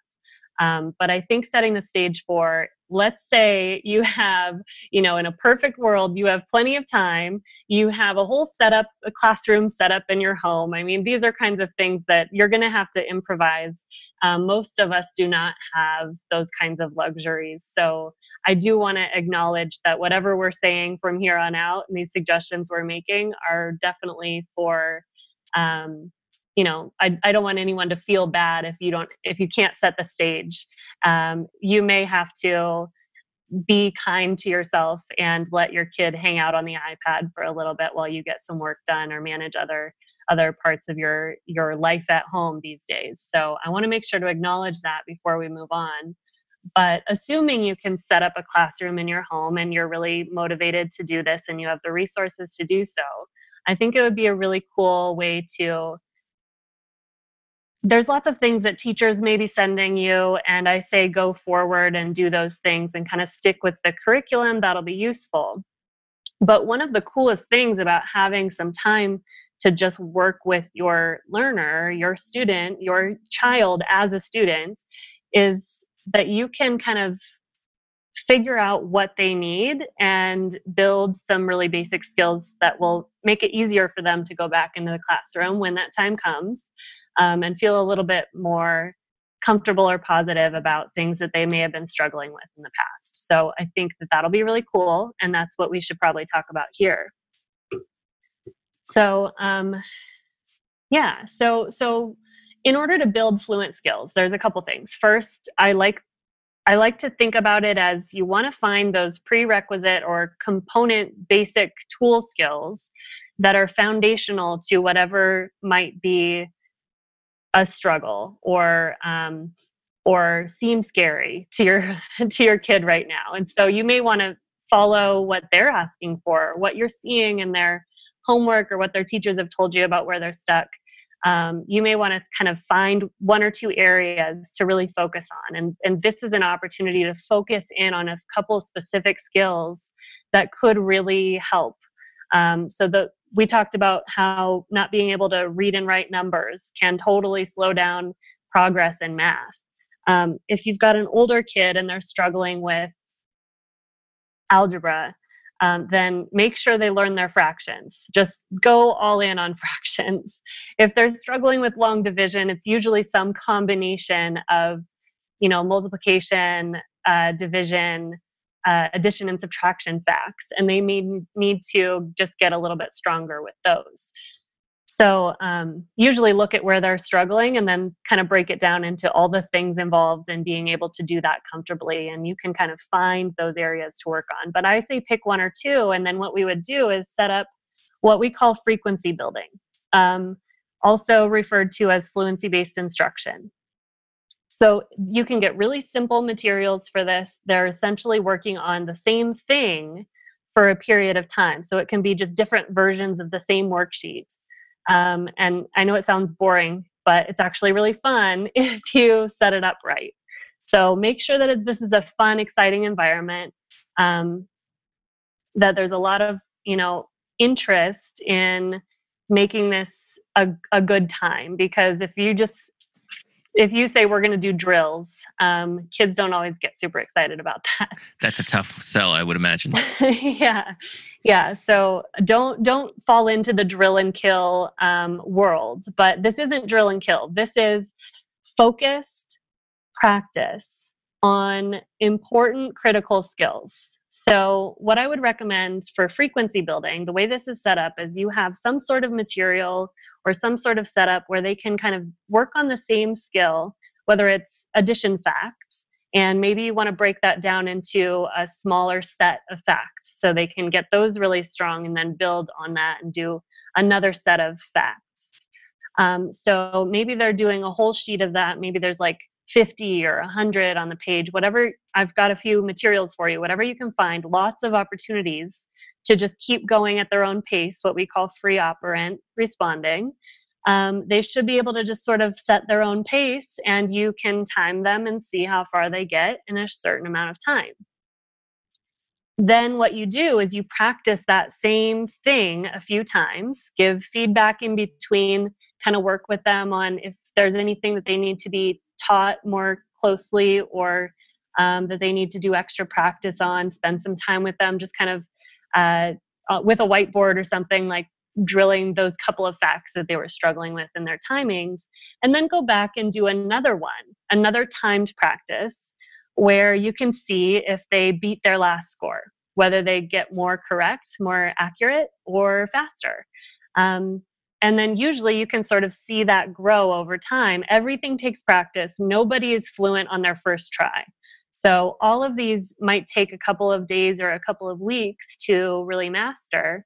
Um, but I think setting the stage for, let's say you have, you know, in a perfect world, you have plenty of time, you have a whole setup, a classroom set up in your home. I mean, these are kinds of things that you're going to have to improvise. Um, most of us do not have those kinds of luxuries. So I do want to acknowledge that whatever we're saying from here on out and these suggestions we're making are definitely for um, you know I, I don't want anyone to feel bad if you don't if you can't set the stage. Um, you may have to be kind to yourself and let your kid hang out on the ipad for a little bit while you get some work done or manage other other parts of your your life at home these days. So i want to make sure to acknowledge that before we move on. But assuming you can set up a classroom in your home and you're really motivated to do this and you have the resources to do so i think it would be a really cool way to there's lots of things that teachers may be sending you and i say go forward and do those things and kind of stick with the curriculum that'll be useful. But one of the coolest things about having some time to just work with your learner your student your child as a student is that you can kind of figure out what they need and build some really basic skills that will make it easier for them to go back into the classroom when that time comes um, and feel a little bit more comfortable or positive about things that they may have been struggling with in the past. So I think that that'll be really cool, and that's what we should probably talk about here. So, um, yeah, so so in order to build fluent skills, there's a couple things. First, I like I like to think about it as you want to find those prerequisite or component basic tool skills that are foundational to whatever might be a struggle or um, or seem scary to your <laughs> to your kid right now. And so you may want to follow what they're asking for what you're seeing in their homework or what their teachers have told you about where they're stuck. Um, you may want to kind of find one or two areas to really focus on. And, and this is an opportunity to focus in on a couple specific skills that could really help. Um, so the we talked about how not being able to read and write numbers can totally slow down progress in math. Um, if you've got an older kid and they're struggling with algebra, um, then make sure they learn their fractions. Just go all in on <laughs> fractions. If they're struggling with long division, it's usually some combination of, you know, multiplication, uh, division, uh, addition and subtraction facts, and they may need to just get a little bit stronger with those. So, um, usually look at where they're struggling and then kind of break it down into all the things involved in being able to do that comfortably. And you can kind of find those areas to work on. But I say pick one or two. And then what we would do is set up what we call frequency building, um, also referred to as fluency based instruction. So you can get really simple materials for this. They're essentially working on the same thing for a period of time. So it can be just different versions of the same worksheet. Um, and I know it sounds boring, but it's actually really fun <laughs> if you set it up right. So make sure that this is a fun, exciting environment. Um, that there's a lot of you know interest in making this a, a good time because if you just if you say we're going to do drills, um, kids don't always get super excited about <laughs> that. That's a tough sell, I would imagine. <laughs> yeah, yeah. So don't don't fall into the drill and kill um, world. But this isn't drill and kill. This is focused practice on important critical skills. So, what I would recommend for frequency building, the way this is set up is you have some sort of material or some sort of setup where they can kind of work on the same skill, whether it's addition facts, and maybe you want to break that down into a smaller set of facts so they can get those really strong and then build on that and do another set of facts. Um, so maybe they're doing a whole sheet of that. Maybe there's like 50 or 100 on the page, whatever. I've got a few materials for you, whatever you can find, lots of opportunities to just keep going at their own pace, what we call free operant responding. Um, they should be able to just sort of set their own pace and you can time them and see how far they get in a certain amount of time. Then, what you do is you practice that same thing a few times, give feedback in between, kind of work with them on if there's anything that they need to be taught more closely or um, that they need to do extra practice on, spend some time with them, just kind of uh, uh, with a whiteboard or something like drilling those couple of facts that they were struggling with in their timings, and then go back and do another one, another timed practice where you can see if they beat their last score, whether they get more correct, more accurate, or faster. Um, and then usually you can sort of see that grow over time. Everything takes practice. Nobody is fluent on their first try. So all of these might take a couple of days or a couple of weeks to really master.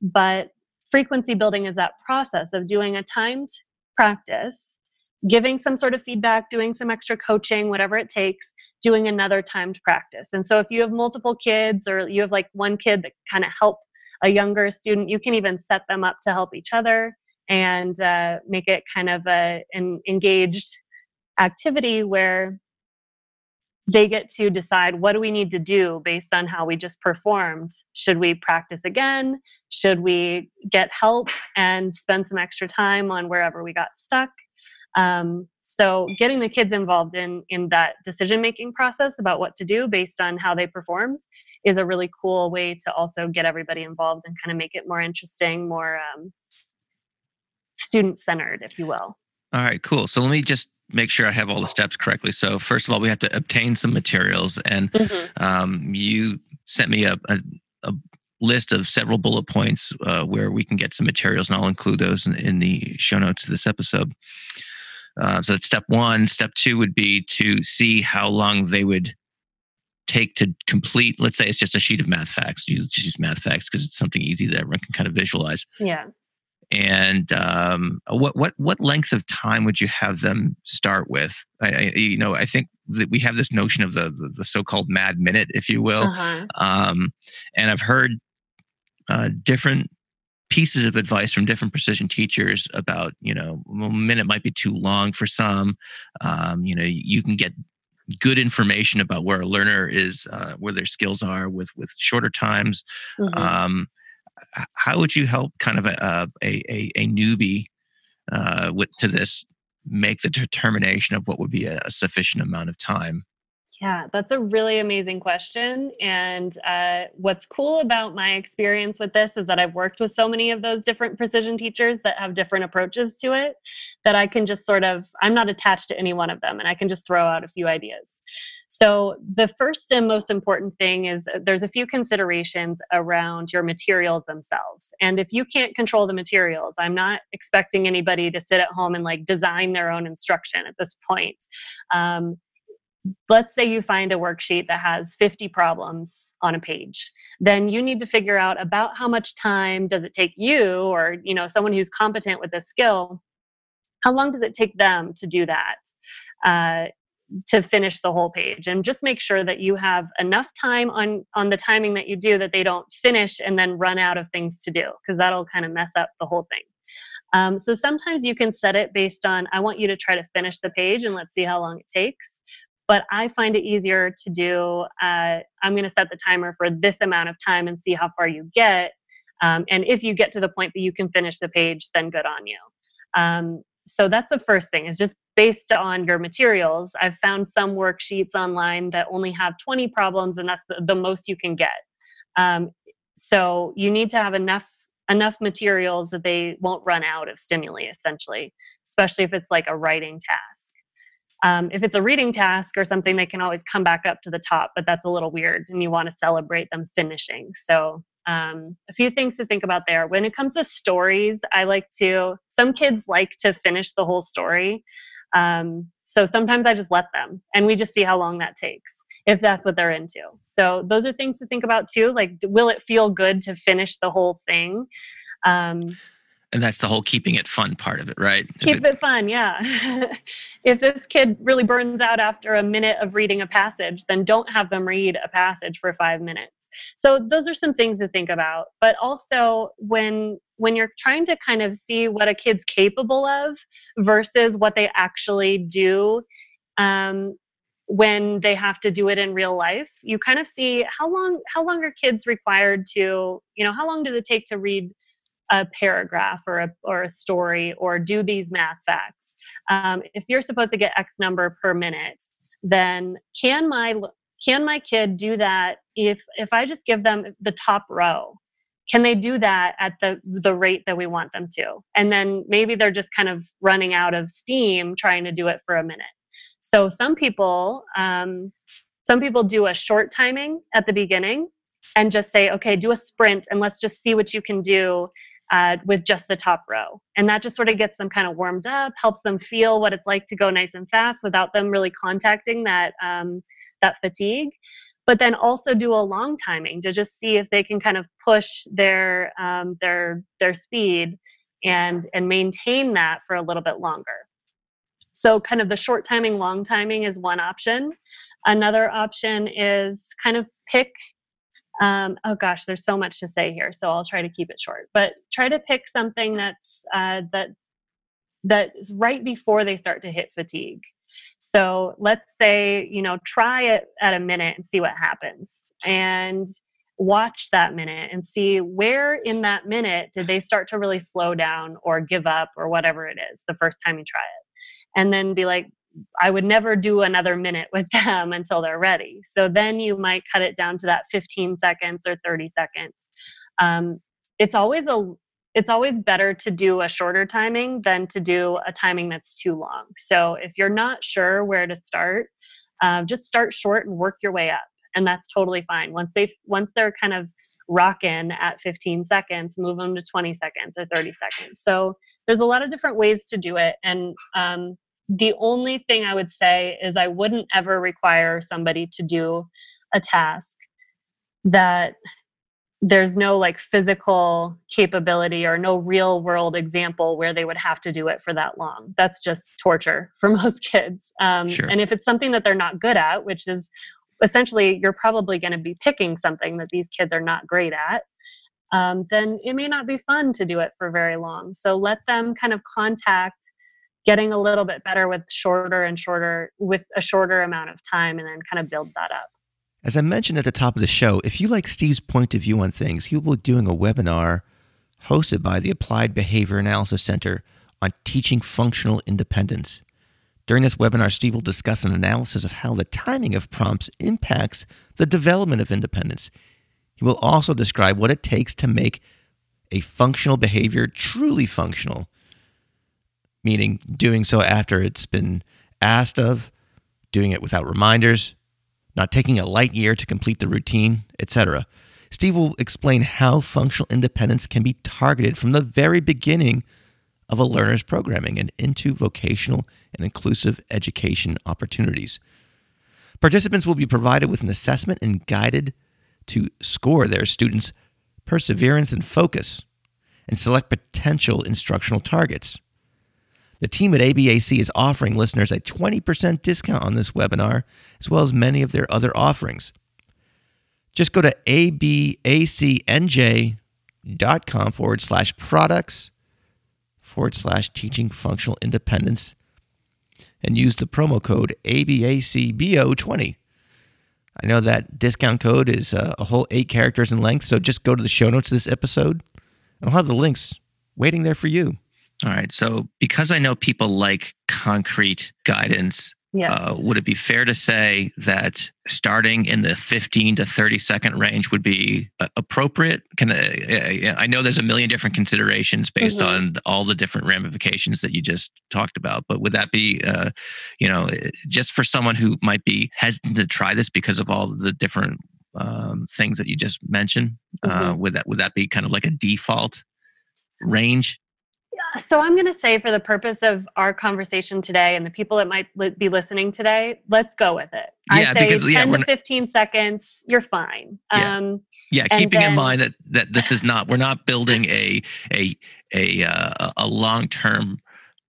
But frequency building is that process of doing a timed practice, giving some sort of feedback, doing some extra coaching, whatever it takes, doing another timed practice. And so if you have multiple kids or you have like one kid that kind of help a younger student, you can even set them up to help each other and uh, make it kind of a, an engaged activity where they get to decide what do we need to do based on how we just performed. Should we practice again? Should we get help and spend some extra time on wherever we got stuck? Um, so getting the kids involved in in that decision making process about what to do based on how they performed is a really cool way to also get everybody involved and kind of make it more interesting more um, student centered if you will all right cool so let me just make sure I have all the steps correctly. So first of all, we have to obtain some materials, and mm-hmm. um, you sent me a, a, a, list of several bullet points uh, where we can get some materials, and I'll include those in, in the show notes of this episode. Uh, so that's step one. Step two would be to see how long they would take to complete. Let's say it's just a sheet of math facts. You just use math facts because it's something easy that everyone can kind of visualize. Yeah and um, what what what length of time would you have them start with? I, I, you know, I think that we have this notion of the the, the so-called mad minute, if you will, uh-huh. um, and I've heard uh, different pieces of advice from different precision teachers about you know a minute might be too long for some. Um, you know, you can get good information about where a learner is, uh, where their skills are with with shorter times. Mm-hmm. Um, how would you help kind of a a, a, a newbie uh, with to this make the determination of what would be a, a, sufficient amount of time? Yeah, that's a really amazing question. And uh, what's cool about my experience with this is that I've worked with so many of those different precision teachers that have different approaches to it that I can just sort of, I'm not attached to any one of them and I can just throw out a few ideas. So, the first and most important thing is uh, there's a few considerations around your materials themselves. And if you can't control the materials, I'm not expecting anybody to sit at home and like design their own instruction at this point. Um, let's say you find a worksheet that has 50 problems on a page then you need to figure out about how much time does it take you or you know someone who's competent with this skill how long does it take them to do that uh, to finish the whole page? And just make sure that you have enough time on on the timing that you do that they don't finish and then run out of things to do because that'll kind of mess up the whole thing. Um, so sometimes you can set it based on i want you to try to finish the page and let's see how long it takes. But i find it easier to do uh, i'm going to set the timer for this amount of time and see how far you get um, and if you get to the point that you can finish the page then good on you. Um, so that's the first thing is just based on your materials i've found some worksheets online that only have 20 problems and that's the, the most you can get. Um, so you need to have enough enough materials that they won't run out of stimuli essentially especially if it's like a writing task. Um, if it's a reading task or something they can always come back up to the top but that's a little weird and you want to celebrate them finishing. So um, a few things to think about there. When it comes to stories, I like to, some kids like to finish the whole story. Um, so sometimes I just let them and we just see how long that takes if that's what they're into. So those are things to think about too. Like, will it feel good to finish the whole thing? Um, and that's the whole keeping it fun part of it, right? Keep it, it fun, yeah. <laughs> if this kid really burns out after a minute of reading a passage, then don't have them read a passage for five minutes. So those are some things to think about. But also when when you're trying to kind of see what a kid's capable of versus what they actually do um, when they have to do it in real life you kind of see how long how long are kids required to you know how long does it take to read a paragraph or a, or a story or do these math facts um, if you're supposed to get x number per minute then can my can my kid do that if if i just give them the top row can they do that at the the rate that we want them to? And then maybe they're just kind of running out of steam trying to do it for a minute. So some people um, some people do a short timing at the beginning and just say okay do a sprint and let's just see what you can do uh, with just the top row. And that just sort of gets them kind of warmed up helps them feel what it's like to go nice and fast without them really contacting that um, that fatigue but then also do a long timing to just see if they can kind of push their um, their their speed and and maintain that for a little bit longer. So kind of the short timing long timing is one option. Another option is kind of pick um, oh gosh there's so much to say here so i'll try to keep it short but try to pick something that's uh, that that is right before they start to hit fatigue so let's say, you know, try it at a minute and see what happens. And watch that minute and see where in that minute did they start to really slow down or give up or whatever it is the first time you try it. And then be like, I would never do another minute with <laughs> them until they're ready. So then you might cut it down to that 15 seconds or 30 seconds. Um, it's always a it's always better to do a shorter timing than to do a timing that's too long. So if you're not sure where to start, uh, just start short and work your way up, and that's totally fine. Once they once they're kind of rocking at 15 seconds, move them to 20 seconds or 30 seconds. So there's a lot of different ways to do it, and um, the only thing I would say is I wouldn't ever require somebody to do a task that there's no like physical capability or no real world example where they would have to do it for that long. That's just torture <laughs> for most kids. Um, sure. And if it's something that they're not good at, which is essentially you're probably going to be picking something that these kids are not great at, um, then it may not be fun to do it for very long. So let them kind of contact getting a little bit better with shorter and shorter, with a shorter amount of time, and then kind of build that up. As I mentioned at the top of the show, if you like Steve's point of view on things, he will be doing a webinar hosted by the Applied Behavior Analysis Center on teaching functional independence. During this webinar, Steve will discuss an analysis of how the timing of prompts impacts the development of independence. He will also describe what it takes to make a functional behavior truly functional, meaning doing so after it's been asked of, doing it without reminders, not taking a light year to complete the routine, etc. Steve will explain how functional independence can be targeted from the very beginning of a learner's programming and into vocational and inclusive education opportunities. Participants will be provided with an assessment and guided to score their students' perseverance and focus and select potential instructional targets. The team at ABAC is offering listeners a 20% discount on this webinar, as well as many of their other offerings. Just go to abacnj.com forward slash products forward slash teaching functional independence and use the promo code ABACBO20. I know that discount code is uh, a whole eight characters in length, so just go to the show notes of this episode and I'll have the links waiting there for you. All right. So, because I know people like concrete guidance, Yeah. uh, would it be fair to say that starting in the 15 to 30 second range would be uh, appropriate? Can uh, I know there's a million different considerations based Mhm. on all the different ramifications that you just talked about, but would that be, uh, you know, just for someone who might be hesitant to try this because of all the different um, things that you just mentioned? Uh, would that would that be kind of like a default range? So I'm going to say, for the purpose of our conversation today and the people that might li- be listening today, let's go with it. Yeah, I say because, 10 we're to not- 15 seconds, you're fine. Yeah. Um, Yeah, keeping in mind that that this is not we're not building a a a uh, a long term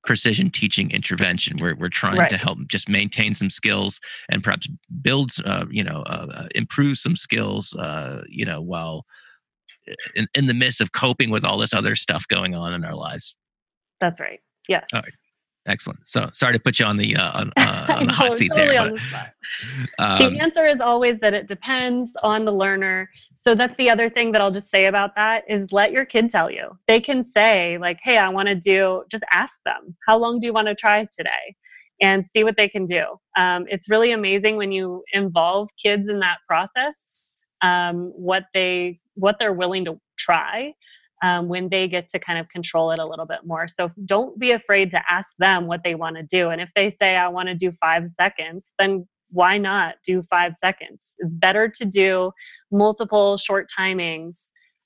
precision teaching intervention. We're we're trying Right. to help just maintain some skills and perhaps build uh, you know uh, uh, improve some skills uh, you know while in, in the midst of coping with all this other stuff going on in our lives. that's right. Yes. All right. Excellent. So sorry to put you on the uh, on, <laughs> uh, on the hot seat totally there, but the um, the answer is always that it depends on the learner. So that's the other thing that I'll just say about that is let your kid tell you. They can say like, "Hey, I want to do." Just ask them, "How long do you want to try today?" and see what they can do. Um, it's really amazing when you involve kids in that process. Um, what they what they're willing to try um, when they get to kind of control it a little bit more. So don't be afraid to ask them what they want to do. And if they say, I want to do five seconds, then why not do five seconds? It's better to do multiple short timings,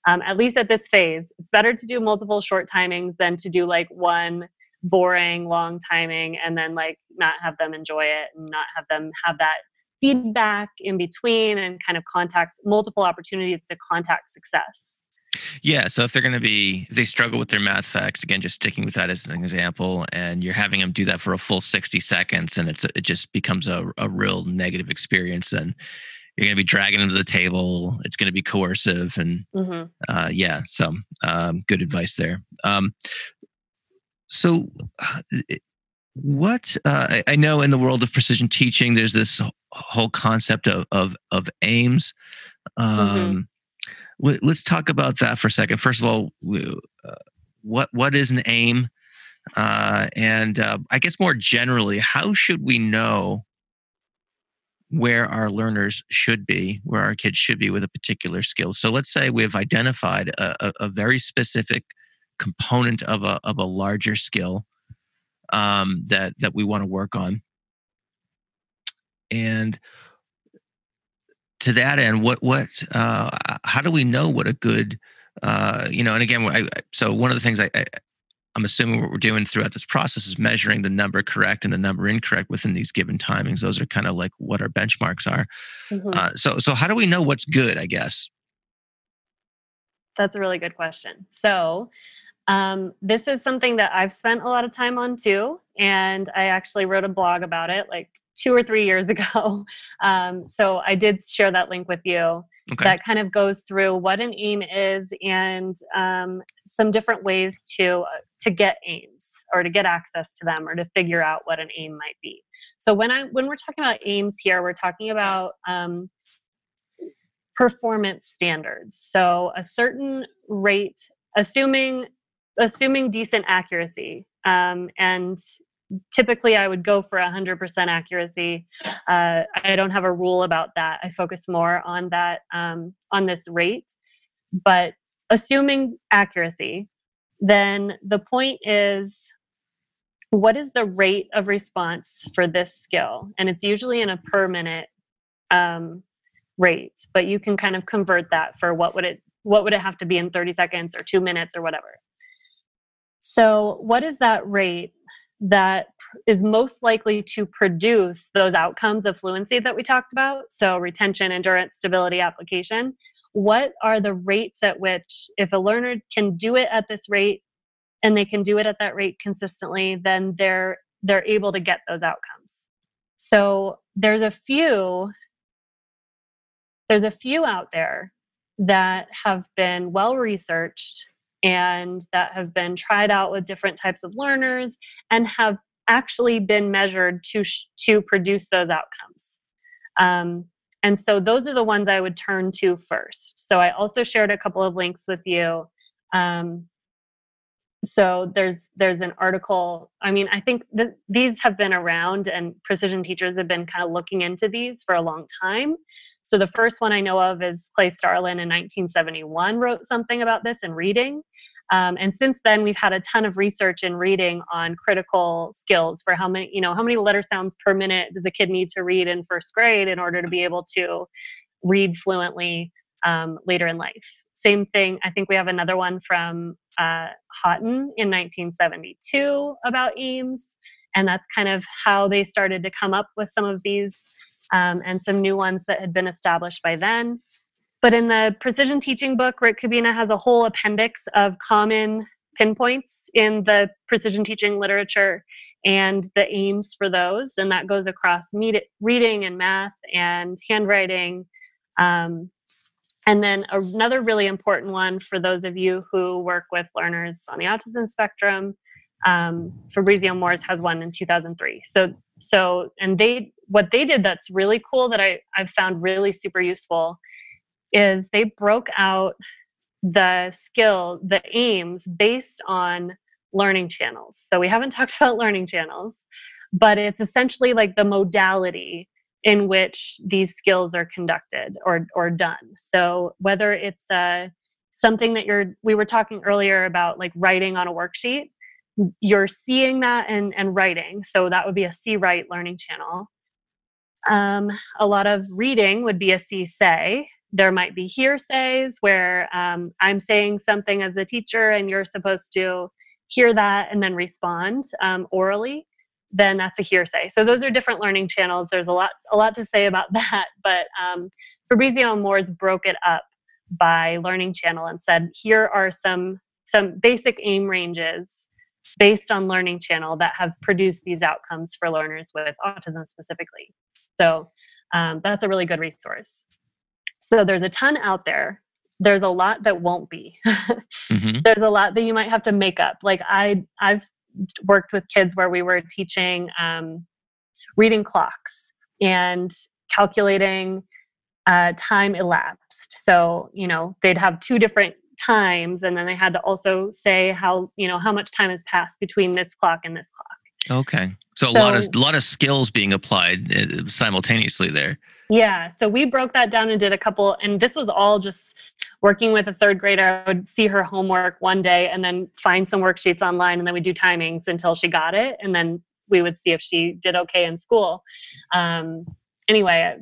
um, at least at this phase. It's better to do multiple short timings than to do like one boring long timing and then like not have them enjoy it and not have them have that feedback in between and kind of contact multiple opportunities to contact success. Yeah. So if they're going to be, if they struggle with their math facts, again, just sticking with that as an example, and you're having them do that for a full 60 seconds and it's, it just becomes a, a real negative experience, then you're going to be dragging them to the table. It's going to be coercive. And hmm uh, yeah, so um, good advice there. Um, so, uh, what uh, I, I know in the world of precision teaching, there's this whole concept of of, of aims. Um, let- Let's talk about that for a second. First of all, we- uh, what what is an aim? Uh, and uh, I guess more generally, how should we know where our learners should be, where our kids should be with a particular skill? So let's say we've identified a, a, a very specific component of a of a larger skill um, that that we want to work on, and to that end, what what uh, how do we know what a good uh, you know? And again, I, so one of the things I, I I'm assuming what we're doing throughout this process is measuring the number correct and the number incorrect within these given timings. Those are kind of like what our benchmarks are. Mhm. Uh, so so how do we know what's good? I guess. That's a really good question. So, um, this is something that I've spent a lot of time on too. And I actually wrote a blog about it like two or three years <laughs> ago. Um, so, I did share that link with you Okay. that kind of goes through what an aim is and um, some different ways to, uh, to get aims or to get access to them or to figure out what an aim might be. So, when, I, when we're talking about aims here, we're talking about um, performance standards. So a certain rate, assuming assuming decent accuracy, um, and typically I would go for 100% accuracy. Uh, I don't have a rule about that. I focus more on that um, on this rate, but assuming accuracy, then the point is. What is the rate of response for this skill? And it's usually in a per minute um, rate but you can kind of convert that for what would it what would it have to be in 30 seconds or 2 minutes or whatever so what is that rate that is most likely to produce those outcomes of fluency that we talked about so retention endurance stability application what are the rates at which if a learner can do it at this rate and they can do it at that rate consistently, then they're they're able to get those outcomes. So there's a few there's a few out there that have been well researched and that have been tried out with different types of learners and have actually been measured to sh- to produce those outcomes. Um, and so those are the ones I would turn to first. So I also shared a couple of links with you. Um, so there's there's an article. I mean, I think th- these have been around, and precision teachers have been kind of looking into these for a long time. So the first one I know of is Clay Starlin in 1971 wrote something about this in reading. Um, and since then, we've had a ton of research in reading on critical skills for how many, you know, how many letter sounds per minute does a kid need to read in first grade in order to be able to read fluently um, later in life. Same thing. I think we have another one from uh, Haughton in 1972 about AIMS, and that's kind of how they started to come up with some of these um, and some new ones that had been established by then. But in the precision teaching book, Rick Kubina has a whole appendix of common pinpoints in the precision teaching literature and the aims for those. And that goes across reading and math and handwriting. Um, and then another really important one for those of you who work with learners on the autism spectrum, um, Fabrizio Moors has one in 2003. So, so, and they, what they did that's really cool that I, I've found really super useful is they broke out the skill, the aims based on learning channels. So we haven't <laughs> talked about learning channels, but it's essentially like the modality in which these skills are conducted or or done. So whether it's uh, something that you're, we were talking earlier about like writing on a worksheet, you're seeing that and and writing. So that would be a see write learning channel. Um, a lot of reading would be a see say there might be hearsays where um, I'm saying something as a teacher and you're supposed to hear that and then respond um, orally, then that's a hearsay. So those are different learning channels. There's a lot, a lot to say about <laughs> that. But um, Fabrizio Moors broke it up by learning channel and said, here are some some basic aim ranges based on learning channel that have produced these outcomes for learners with autism specifically. So um, that's a really good resource. So there's a ton out there. There's a lot that won't be. <laughs> mm-hmm. There's a lot that you might have to make up. Like I, I've worked with kids where we were teaching um, reading clocks and calculating uh, time elapsed. So you know they'd have two different times, and then they had to also say how you know how much time has passed between this clock and this clock. Okay, so, so a lot of a lot of skills being applied uh, simultaneously there. Yeah. So we broke that down and did a couple, and this was all just working with a third grader. I would see her homework one day and then find some worksheets online, and then we'd do timings until she got it. And then we would see if she did okay in school. Um, anyway,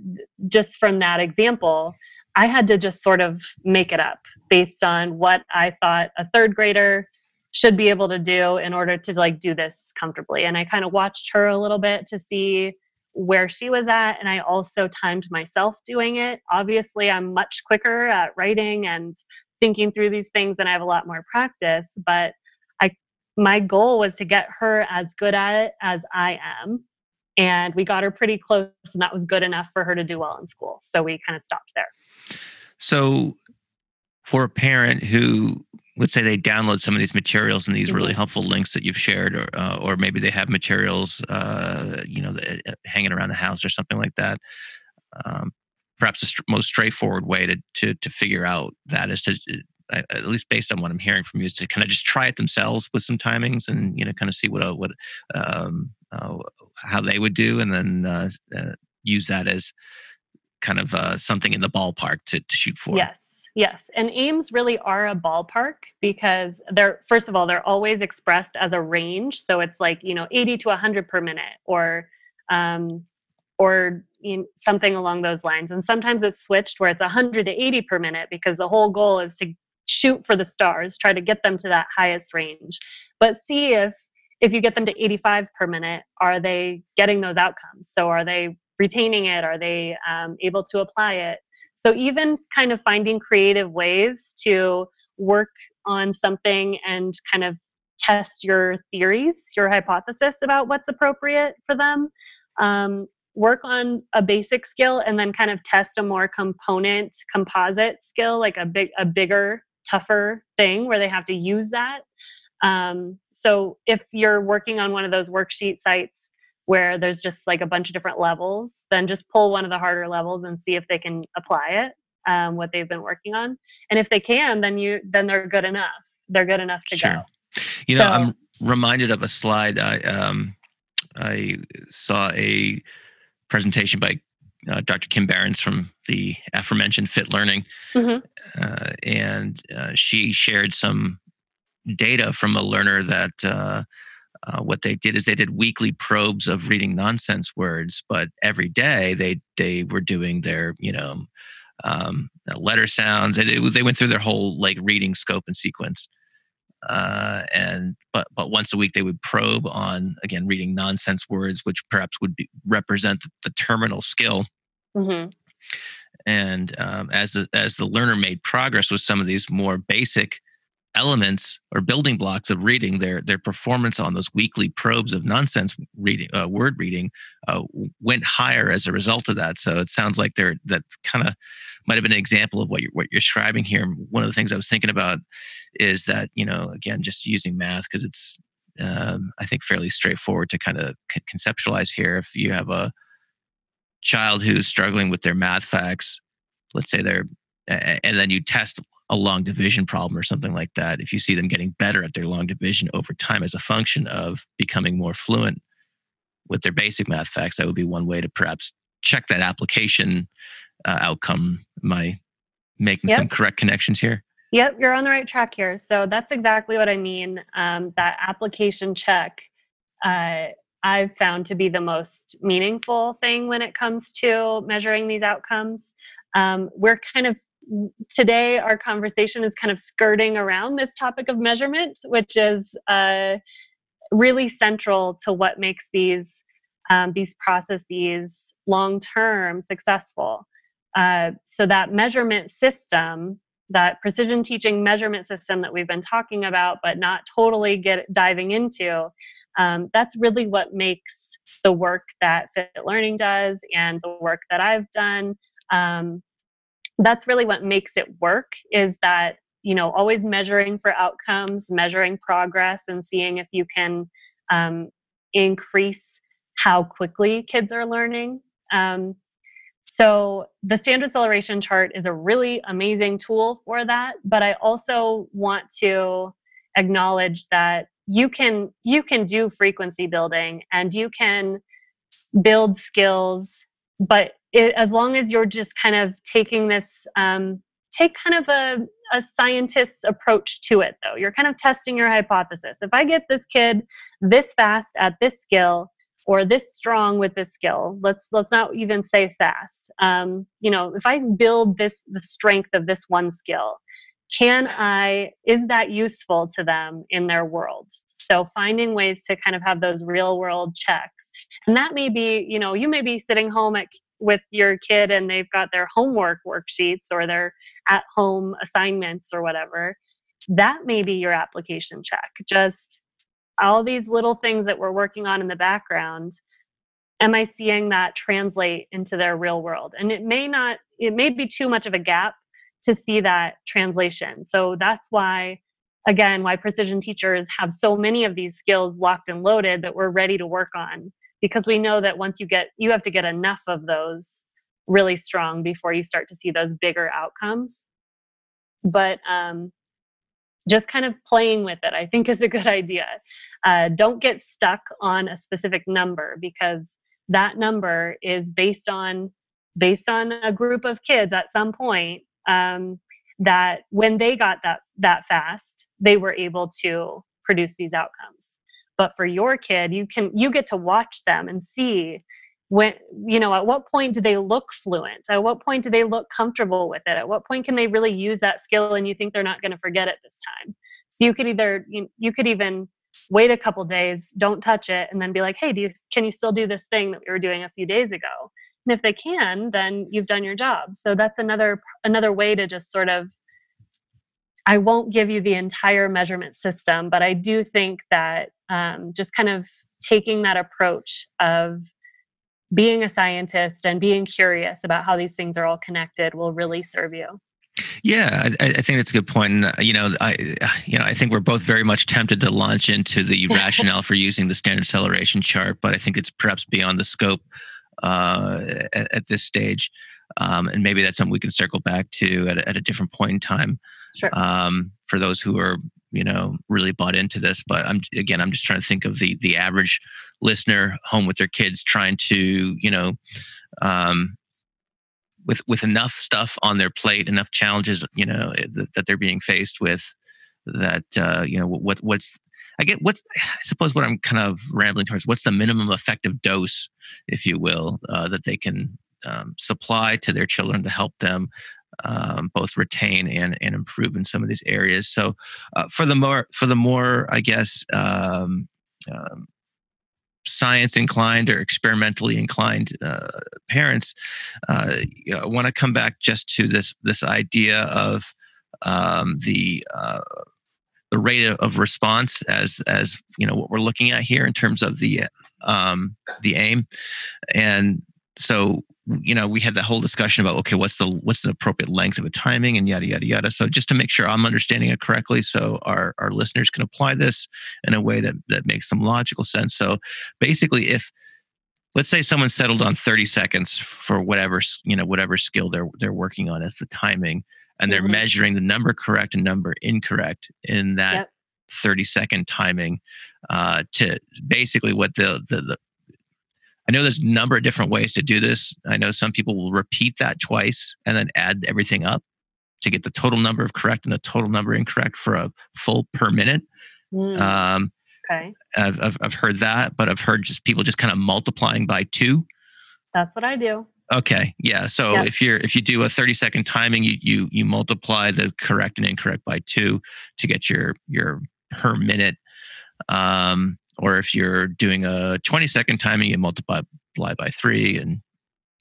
just from that example, I had to just sort of make it up based on what I thought a third grader should be able to do in order to like do this comfortably. And I kind of watched her a little bit to see where she was at and i also timed myself doing it. Obviously i'm much quicker at writing and thinking through these things and i have a lot more practice but i my goal was to get her as good at it as i am and we got her pretty close and that was good enough for her to do well in school. So we kind of stopped there. So for a parent who let's say they download some of these materials and these really mm-hmm. helpful links that you've shared, or uh, or maybe they have materials, uh, you know, uh, hanging around the house or something like that. Um, perhaps the st- most straightforward way to, to to figure out that is to uh, at least based on what I'm hearing from you, is to kind of just try it themselves with some timings and you know kind of see what uh, what um, uh, how they would do, and then uh, uh, use that as kind of uh, something in the ballpark to, to shoot for. Yes, Yes, and aims really are a ballpark because they're first of all they're always expressed as a range, so it's like you know 80 to 100 per minute or um, or you know, something along those lines. And sometimes it's switched where it's 100 to 80 per minute because the whole goal is to shoot for the stars, try to get them to that highest range. But see if if you get them to 85 per minute, are they getting those outcomes? So are they retaining it? Are they um, able to apply it? So even kind of finding creative ways to work on something and kind of test your theories, your hypothesis about what's appropriate for them. Um, work on a basic skill and then kind of test a more component composite skill like a big a bigger tougher thing where they have to use that um, so if you're working on one of those worksheet sites where there's just like a bunch of different levels then just pull one of the harder levels and see if they can apply it um, what they've been working on and if they can then you then they're good enough they're good enough to sure. go you know so, i'm reminded of a slide i um i saw a presentation by uh, Dr. Kim Behrens from the aforementioned Fit Learning, mm-hmm. uh, and uh, she shared some data from a learner that uh, uh, what they did is they did weekly probes of reading nonsense words, but every day they they were doing their you know um, letter sounds, and it, they went through their whole like reading scope and sequence uh, and but but once a week they would probe on again reading nonsense words, which perhaps would be, represent the terminal skill. Mm-hmm. And um, as the as the learner made progress with some of these more basic elements or building blocks of reading, their their performance on those weekly probes of nonsense reading, uh, word reading, uh, went higher as a result of that. So it sounds like they're that kind of might have been an example of what you're what you're describing here. One of the things I was thinking about is that you know again just using math because it's um, I think fairly straightforward to kind of c- conceptualize here. If you have a child who's struggling with their math facts, let's say they're and then you test a long division problem or something like that, if you see them getting better at their long division over time as a function of becoming more fluent with their basic math facts, that would be one way to perhaps check that application uh, outcome. Am I making yep. some correct connections here? Yep, you're on the right track here. So that's exactly what I mean. Um, that application check, uh, I've found to be the most meaningful thing when it comes to measuring these outcomes. Um, we're kind of today our conversation is kind of skirting around this topic of measurement, which is uh, really central to what makes these um, these processes long term successful. Uh, so that measurement system, that precision teaching measurement system that we've been talking about, but not totally get diving into, um, that's really what makes the work that Fit Learning does and the work that I've done um, that's really what makes it work is that you know always measuring for outcomes measuring progress and seeing if you can um, increase how quickly kids are learning. Um, so the standard celeration chart is a really amazing tool for that but i also want to acknowledge that you can you can do frequency building and you can build skills but it, as long as you're just kind of taking this um, take kind of a, a scientist's approach to it though. You're kind of testing your hypothesis. If i get this kid this fast at this skill or this strong with this skill let's let's not even say fast. Um, you know if i build this the strength of this one skill can i is that useful to them in their world? So finding ways to kind of have those real world checks. And that may be you know you may be sitting home at with your kid and they've got their homework worksheets or their at home assignments or whatever, that may be your application check. Just all these little things that we're working on in the background. Am I seeing that translate into their real world? And it may not, it may be too much of a gap to see that translation. So that's why, again, why precision teachers have so many of these skills locked and loaded that we're ready to work on because we know that once you get you have to get enough of those really strong before you start to see those bigger outcomes. But um, just kind of playing with it i think is a good idea. Uh, don't get stuck on a specific number because that number is based on based on a group of kids at some point um, that when they got that that fast they were able to produce these outcomes but for your kid you can you get to watch them and see when you know at what point do they look fluent? At what point do they look comfortable with it? At what point can they really use that skill and you think they're not going to forget it this time? So you could either you, you could even wait a couple days don't touch it and then be like hey do you can you still do this thing that we were doing a few days ago? And if they can then you've done your job. So that's another another way to just sort of I won't give you the entire measurement system, but I do think that um, just kind of taking that approach of being a scientist and being curious about how these things are all connected will really serve you. Yeah, I, I, think that's a good point. And, uh, you know, I, <sighs> you know, I think we're both very much tempted to launch into the <laughs> rationale for using the standard celeration chart, but I think it's perhaps beyond the scope uh, at, at, this stage. Um, and maybe that's something we can circle back to at, at a different point in time. Sure. Um, for those who are, you know, really bought into this, but I'm again, I'm just trying to think of the the average listener home with their kids, trying to, you know, um, with with enough stuff on their plate, enough challenges, you know, eh, that, that they're being faced with. That uh, you know, what what's I get what's I suppose what I'm kind of rambling towards. What's the minimum effective dose, if you will, uh, that they can um, supply to their children to help them um, both retain and and improve in some of these areas. So uh, for the more for the more I guess um, um, science inclined or experimentally inclined uh, parents uh, know, want to come back just to this this idea of um, the uh, the rate of response as as you know what we're looking at here in terms of the um, the aim and so you know we had the whole discussion about okay what's the what's the appropriate length of a timing and yada yada yada so just to make sure i'm understanding it correctly so our our listeners can apply this in a way that that makes some logical sense so basically if let's say someone settled on 30 seconds for whatever you know whatever skill they're they're working on as the timing and they're mm-hmm. measuring the number correct and number incorrect in that yep. 30 second timing uh, to basically what the, the, the I know there's a number of different ways to do this. I know some people will repeat that twice and then add everything up to get the total number of correct and the total number incorrect for a full per minute. Mm. Um, okay. I've, I've, I've heard that, but I've heard just people just kind of multiplying by two. That's what I do. Okay. Yeah. So yep. if you're if you do a 30 second timing, you you you multiply the correct and incorrect by two to get your your per minute. Um, or if you're doing a 20 second timing, you multiply by three and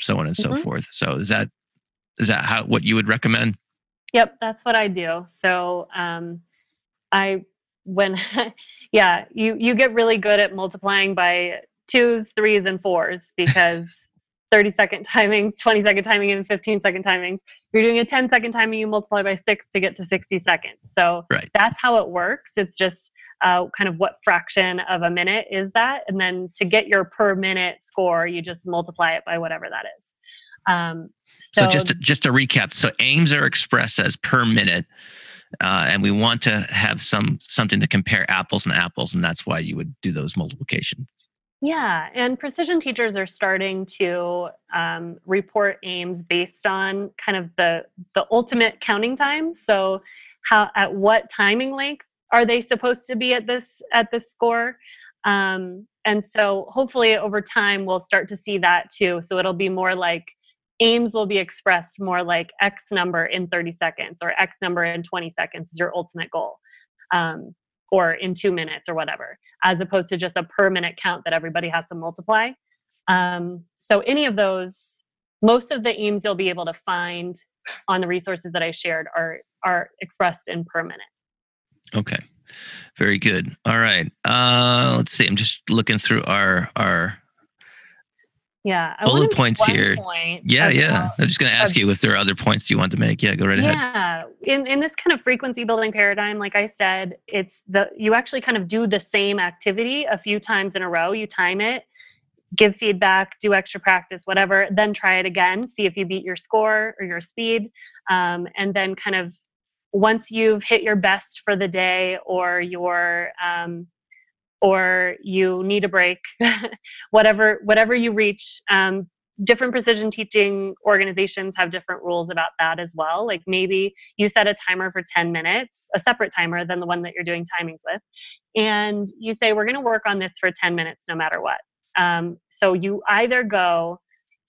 so on and mm-hmm. so forth. So is that is that how what you would recommend? Yep, that's what I do. So um, I when <laughs> yeah, you you get really good at multiplying by twos, threes, and fours because <laughs> 30 second timings, 20 second timing, and 15 second timing. If you're doing a 10 second timing, you multiply by six to get to 60 seconds. So right. that's how it works. It's just uh, kind of what fraction of a minute is that. And then to get your per minute score, you just multiply it by whatever that is. Um, so, so, just to, just to recap, so aims are expressed as per minute, uh, and we want to have some something to compare apples and apples, and that's why you would do those multiplications. Yeah, and precision teachers are starting to um, report aims based on kind of the the ultimate counting time. So, how at what timing length are they supposed to be at this at this score? Um, and so hopefully over time we'll start to see that too. So it'll be more like aims will be expressed more like x number in 30 seconds or x number in 20 seconds is your ultimate goal um, or in two minutes or whatever as opposed to just a per minute count that everybody has to multiply. Um, so any of those most of the aims you'll be able to find on the resources that i shared are are expressed in per minute Okay. Very good. All right. Uh, let's see. I'm just looking through our our yeah bullet points here. Point yeah, yeah. I'm just going to ask you if there are other points you want to make. Yeah, go right ahead. Yeah, in in this kind of frequency building paradigm, like I said, it's the you actually kind of do the same activity a few times in a row. You time it, give feedback, do extra practice, whatever. Then try it again, see if you beat your score or your speed, um, and then kind of once you've hit your best for the day or your um, or you need a break <laughs> whatever whatever you reach um, different precision teaching organizations have different rules about that as well. Like maybe you set a timer for 10 minutes a separate timer than the one that you're doing timings with and you say we're going to work on this for 10 minutes no matter what. Um, so you either go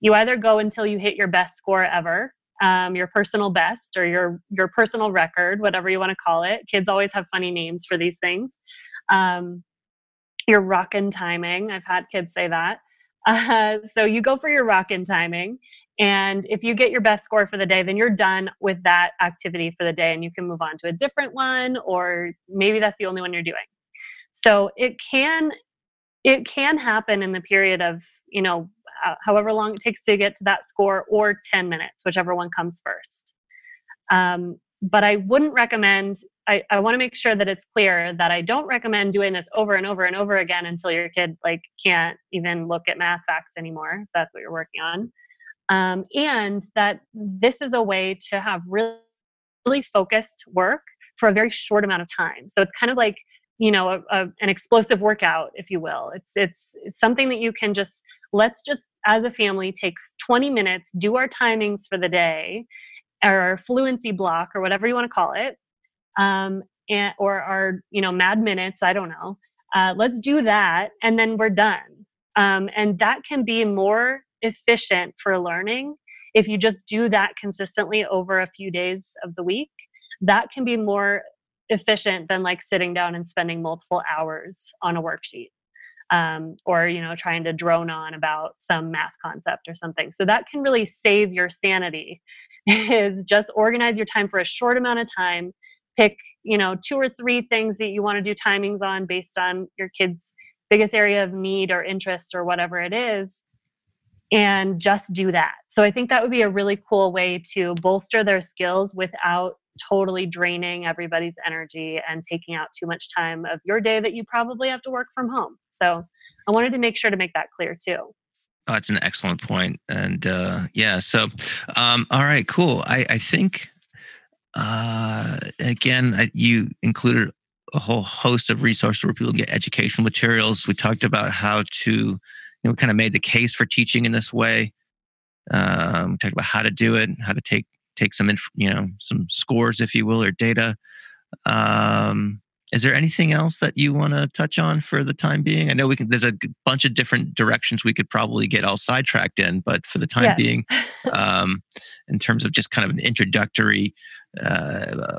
you either go until you hit your best score ever um, your personal best or your your personal record, whatever you want to call it. Kids always have funny names for these things. Um, your rockin' timing. I've had kids say that. <laughs> Uh, so you go for your rockin' timing. And if you get your best score for the day, then you're done with that activity for the day and you can move on to a different one, or maybe that's the only one you're doing. So it can it can happen in the period of, you know, however long it takes to get to that score or 10 minutes, whichever one comes first. Um, but I wouldn't recommend, I, I want to make sure that it's clear that I don't recommend doing this over and over and over again until your kid like can't even look at math facts anymore. That's what you're working on. Um, and that this is a way to have really, really focused work for a very short amount of time. So it's kind of like, you know, a, a, an explosive workout, if you will. It's, it's it's something that you can just let's just as a family take 20 minutes, do our timings for the day, or fluency block, or whatever you want to call it, um, and or our you know mad minutes. I don't know. Uh, let's do that, and then we're done. Um, and that can be more efficient for learning if you just do that consistently over a few days of the week that can be more efficient than like sitting down and spending multiple hours on a worksheet um, or you know trying to drone on about some math concept or something so that can really save your sanity <laughs> is just organize your time for a short amount of time pick you know two or three things that you want to do timings on based on your kids biggest area of need or interest or whatever it is and just do that. So I think that would be a really cool way to bolster their skills without totally draining everybody's energy and taking out too much time of your day that you probably have to work from home. So I wanted to make sure to make that clear too. Oh, that's an excellent point. And uh, yeah, so um, all right, cool. I, I think uh, again, I, you included a whole host of resources where people get educational materials. We talked about how to you know, kind of made the case for teaching in this way. Um, we talked about how to do it, how to take take some, inf- you know, some scores, if you will, or data. Um, is there anything else that you want to touch on for the time being? I know we can. There's a bunch of different directions we could probably get all sidetracked in, but for the time being, <laughs> um, in terms of just kind of an introductory uh,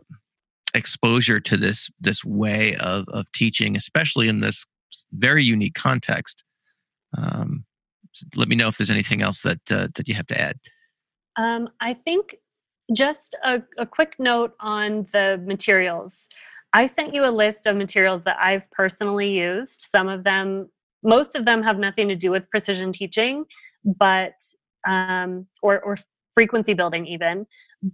exposure to this this way of of teaching, especially in this very unique context, um, let me know if there's anything else that uh, that you have to add. Um, I think just a, a quick note on the materials. I sent you a list of materials that I've personally used. Some of them, most of them have nothing to do with precision teaching, but um, or, or frequency building even.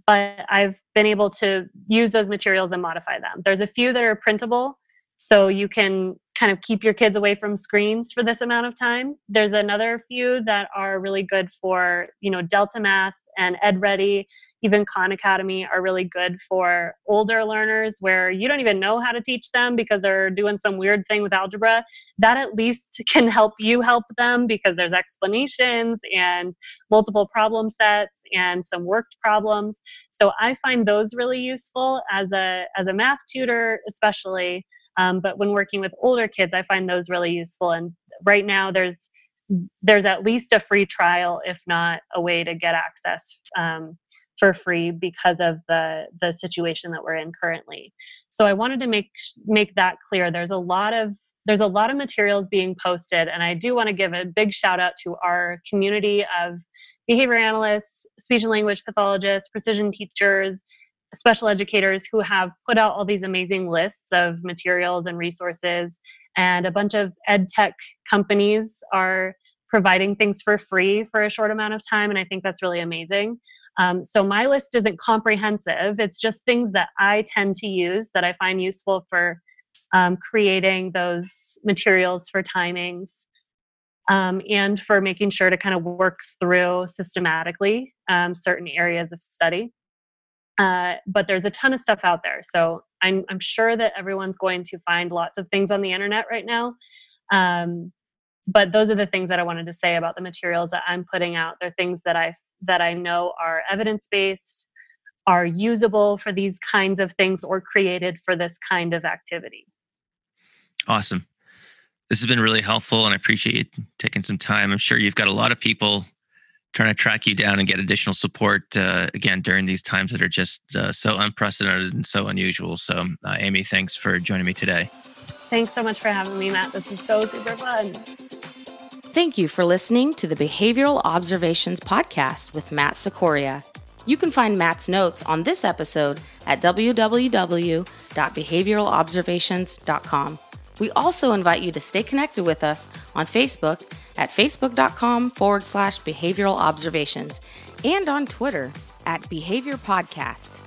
But I've been able to use those materials and modify them. There's a few that are printable, so you can kind of keep your kids away from screens for this amount of time. There's another few that are really good for, you know, Delta Math and Ed Ready, even Khan Academy are really good for older learners where you don't even know how to teach them because they're doing some weird thing with algebra. That at least <laughs> can help you help them because there's explanations and multiple problem sets and some worked problems. So I find those really useful as a as a math tutor especially um, but when working with older kids, I find those really useful. And right now, there's there's at least a free trial, if not a way to get access um, for free because of the the situation that we're in currently. So I wanted to make make that clear. There's a lot of there's a lot of materials being posted, and I do want to give a big shout out to our community of behavior analysts, speech and language pathologists, precision teachers, special educators who have put out all these amazing lists of materials and resources. And a bunch of ed tech companies are providing things for free for a short amount of time. And I think that's really amazing. Um, so my list isn't comprehensive, it's just things that I tend to use that I find useful for um, creating those materials for timings. Um, and for making sure to kind of work through systematically um, certain areas of study. Uh, but there's a ton of stuff out there. So I'm, I'm sure that everyone's going to find lots of things on the internet right now. Um, but those are the things that I wanted to say about the materials that I'm putting out. They're things that I that I know are evidence based, are usable for these kinds of things, or created for this kind of activity. Awesome. This has been really helpful, and I appreciate you taking some time. I'm sure you've got a lot of people trying to track you down and get additional support uh, again during these times that are just uh, so unprecedented and so unusual. So, uh, Amy, thanks for joining me today. Thanks so much for having me, Matt. This is so super fun. Thank you for listening to the Behavioral Observations Podcast with Matt Cicoria. You can find Matt's notes on this episode at www.behavioralobservations.com. We also invite you to stay connected with us on Facebook at facebook.com forward slash behavioral observations and on Twitter at Behavior Podcast.